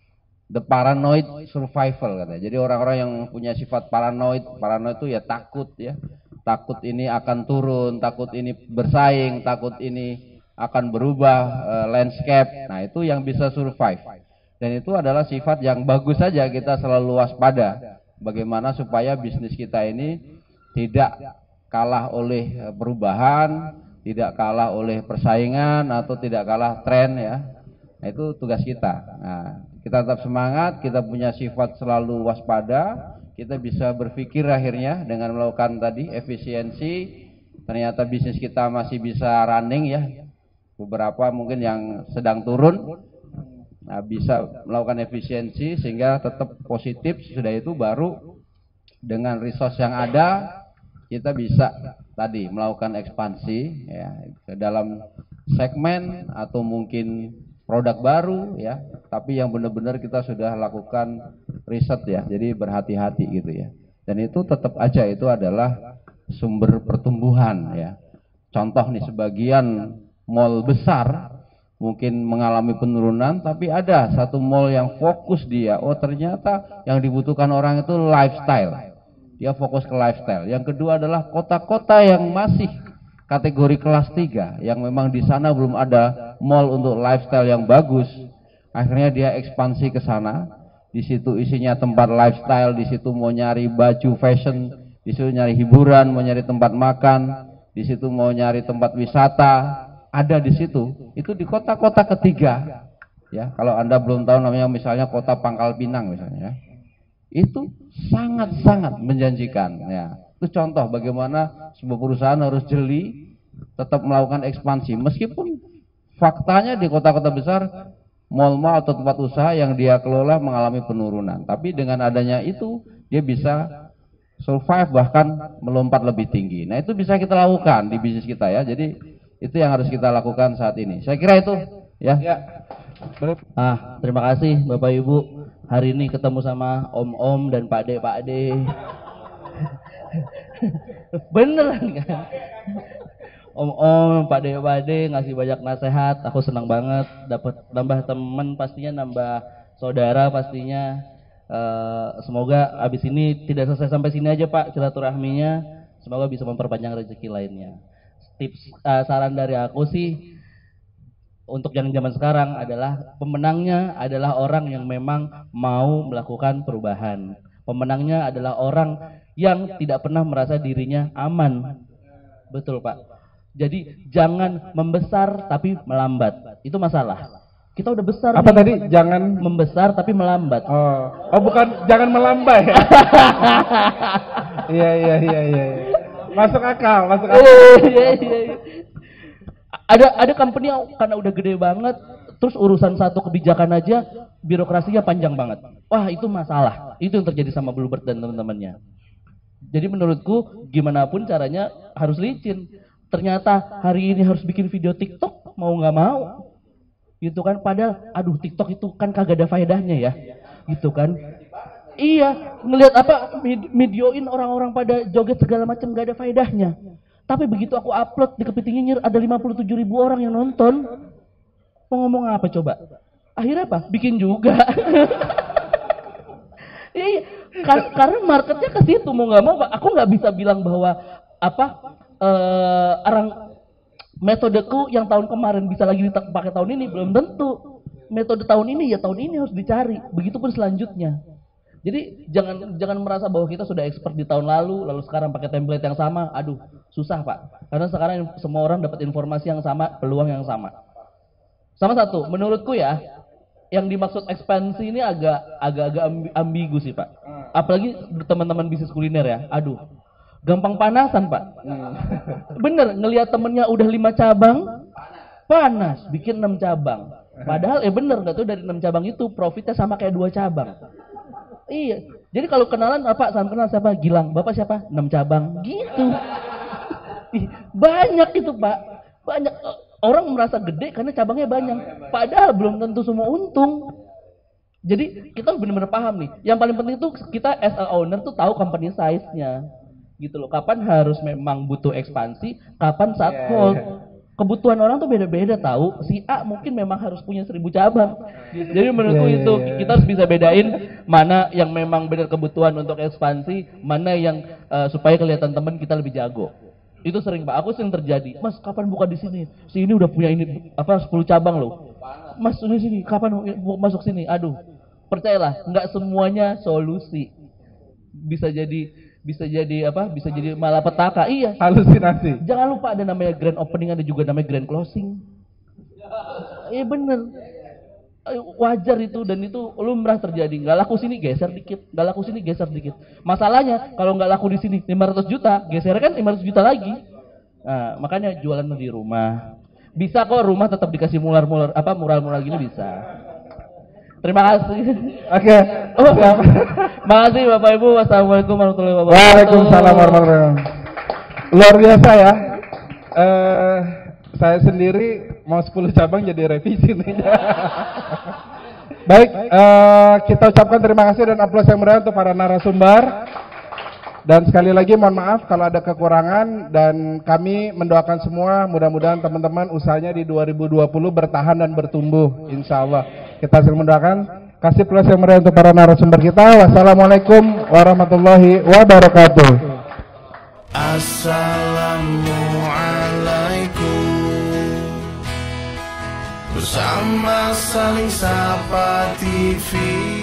the paranoid survival katanya. Jadi orang-orang yang punya sifat paranoid, paranoid itu ya takut ya. Takut ini akan turun, takut ini bersaing, takut ini akan berubah eh, landscape. Nah, itu yang bisa survive. Dan itu adalah sifat yang bagus saja kita selalu waspada. Bagaimana supaya bisnis kita ini tidak kalah oleh eh, perubahan, tidak kalah oleh persaingan atau tidak kalah tren ya. Nah, itu tugas kita. Nah, kita tetap semangat, kita punya sifat selalu waspada, kita bisa berpikir akhirnya dengan melakukan tadi efisiensi, ternyata bisnis kita masih bisa running ya. Beberapa mungkin yang sedang turun, nah, bisa melakukan efisiensi sehingga tetap positif, sudah itu baru dengan resource yang ada kita bisa tadi melakukan ekspansi ya ke dalam segmen atau mungkin produk baru ya. Tapi yang benar-benar kita sudah lakukan riset ya. Jadi berhati-hati gitu ya. Dan itu tetap aja itu adalah sumber pertumbuhan ya. Contoh nih sebagian mall besar mungkin mengalami penurunan tapi ada satu mall yang fokus dia oh ternyata yang dibutuhkan orang itu lifestyle. Dia fokus ke lifestyle. Yang kedua adalah kota-kota yang masih kategori kelas 3 yang memang di sana belum ada mall untuk lifestyle yang bagus. Akhirnya dia ekspansi ke sana. Di situ isinya tempat lifestyle di situ mau nyari baju fashion di situ nyari hiburan mau nyari tempat makan di situ mau nyari tempat wisata. Ada di situ. Itu di kota-kota ketiga. Ya kalau anda belum tahu namanya misalnya kota Pangkal Pinang misalnya ya. Itu sangat-sangat menjanjikan ya itu contoh bagaimana sebuah perusahaan harus jeli tetap melakukan ekspansi. Meskipun faktanya di kota-kota besar mal-mal atau tempat usaha yang dia kelola mengalami penurunan. Tapi dengan adanya itu dia bisa survive bahkan melompat lebih tinggi. Nah itu bisa kita lakukan di bisnis kita ya. Jadi itu yang harus kita lakukan saat ini. Saya kira itu ya. Ah, terima kasih Bapak Ibu. Hari ini ketemu sama Om-om dan Pak De, Pak De. Beneran kan? Om-om, Pak De, Pak De ngasih banyak nasihat. Aku senang banget dapat nambah teman pastinya nambah saudara pastinya. Eh, semoga abis ini tidak selesai sampai sini aja Pak silaturahminya. Semoga bisa memperpanjang rezeki lainnya. Tips eh, saran dari aku sih untuk yang zaman sekarang adalah pemenangnya adalah orang yang memang mau melakukan perubahan. Pemenangnya adalah orang yang tidak pernah merasa dirinya aman. Betul, Pak. Jadi jangan membesar tapi melambat. Itu masalah. Kita udah besar. Apa nih. tadi? Jangan membesar tapi melambat. Oh, oh bukan jangan melambai. ya? Iya iya iya iya. iya. Masuk akal, masuk akal. Iya, iya, iya. ada ada company yang karena udah gede banget terus urusan satu kebijakan aja birokrasinya panjang banget wah itu masalah itu yang terjadi sama Bluebird dan teman-temannya jadi menurutku gimana pun caranya harus licin ternyata hari ini harus bikin video TikTok mau nggak mau gitu kan padahal aduh TikTok itu kan kagak ada faedahnya ya gitu kan iya ngelihat apa vid- videoin orang-orang pada joget segala macam gak ada faedahnya tapi begitu aku upload di kepiting nyinyir ada 57 ribu orang yang nonton. Mau ngomong apa coba? Akhirnya apa? Bikin juga. Iya, kar- karena marketnya ke situ mau nggak mau. Aku nggak bisa bilang bahwa apa eh orang metodeku yang tahun kemarin bisa lagi dipakai tahun ini belum tentu. Metode tahun ini ya tahun ini harus dicari. Begitupun selanjutnya. Jadi jangan jangan merasa bahwa kita sudah expert di tahun lalu, lalu sekarang pakai template yang sama. Aduh, susah pak. Karena sekarang semua orang dapat informasi yang sama, peluang yang sama. Sama satu, menurutku ya, yang dimaksud ekspansi ini agak agak-agak ambigu sih pak. Apalagi teman-teman bisnis kuliner ya. Aduh, gampang panasan pak. Bener, ngelihat temennya udah lima cabang, panas, bikin enam cabang. Padahal eh bener nggak tuh dari enam cabang itu profitnya sama kayak dua cabang. Iya. Jadi kalau kenalan apa salam kenal siapa? Gilang. Bapak siapa? Enam cabang. Gitu. banyak itu pak. Banyak orang merasa gede karena cabangnya banyak. Padahal belum tentu semua untung. Jadi kita benar-benar paham nih. Yang paling penting itu kita as a owner tuh tahu company size-nya. Gitu loh. Kapan harus memang butuh ekspansi, kapan saat iya, hold. Yeah, Kebutuhan orang tuh beda-beda tahu. Si A mungkin memang harus punya seribu cabang. Jadi menurutku yeah, itu yeah. kita harus bisa bedain mana yang memang benar kebutuhan untuk ekspansi, mana yang uh, supaya kelihatan teman kita lebih jago. Itu sering Pak, aku sering terjadi. Mas, kapan buka di sini? Si ini udah punya ini apa 10 cabang loh. Mas, di sini kapan masuk sini? Aduh. Percayalah, nggak semuanya solusi. Bisa jadi bisa jadi apa? Bisa jadi malah petaka. Iya. Halusinasi. Jangan lupa ada namanya grand opening, ada juga namanya grand closing. Iya bener wajar itu dan itu lumrah terjadi. Nggak laku sini geser dikit. Nggak laku sini geser dikit. Masalahnya kalau nggak laku di sini 500 juta geser kan 500 juta lagi. Nah, makanya jualan di rumah. Bisa kok rumah tetap dikasih mular-mular apa mural-mural gini bisa. Terima kasih. Oke. Okay. oh, makasih bapak ibu. Wassalamualaikum warahmatullahi wabarakatuh. Waalaikumsalam warahmatullahi wabarakatuh. Luar biasa ya. Uh, saya sendiri mau 10 cabang jadi revisi nih. Baik, uh, kita ucapkan terima kasih dan aplaus yang meriah untuk para narasumber. Dan sekali lagi mohon maaf kalau ada kekurangan dan kami mendoakan semua mudah-mudahan teman-teman usahanya di 2020 bertahan dan bertumbuh insya Allah. Kita sering mendoakan kasih plus yang meriah untuk para narasumber kita. Wassalamualaikum warahmatullahi wabarakatuh. Assalamualaikum bersama saling sapa TV.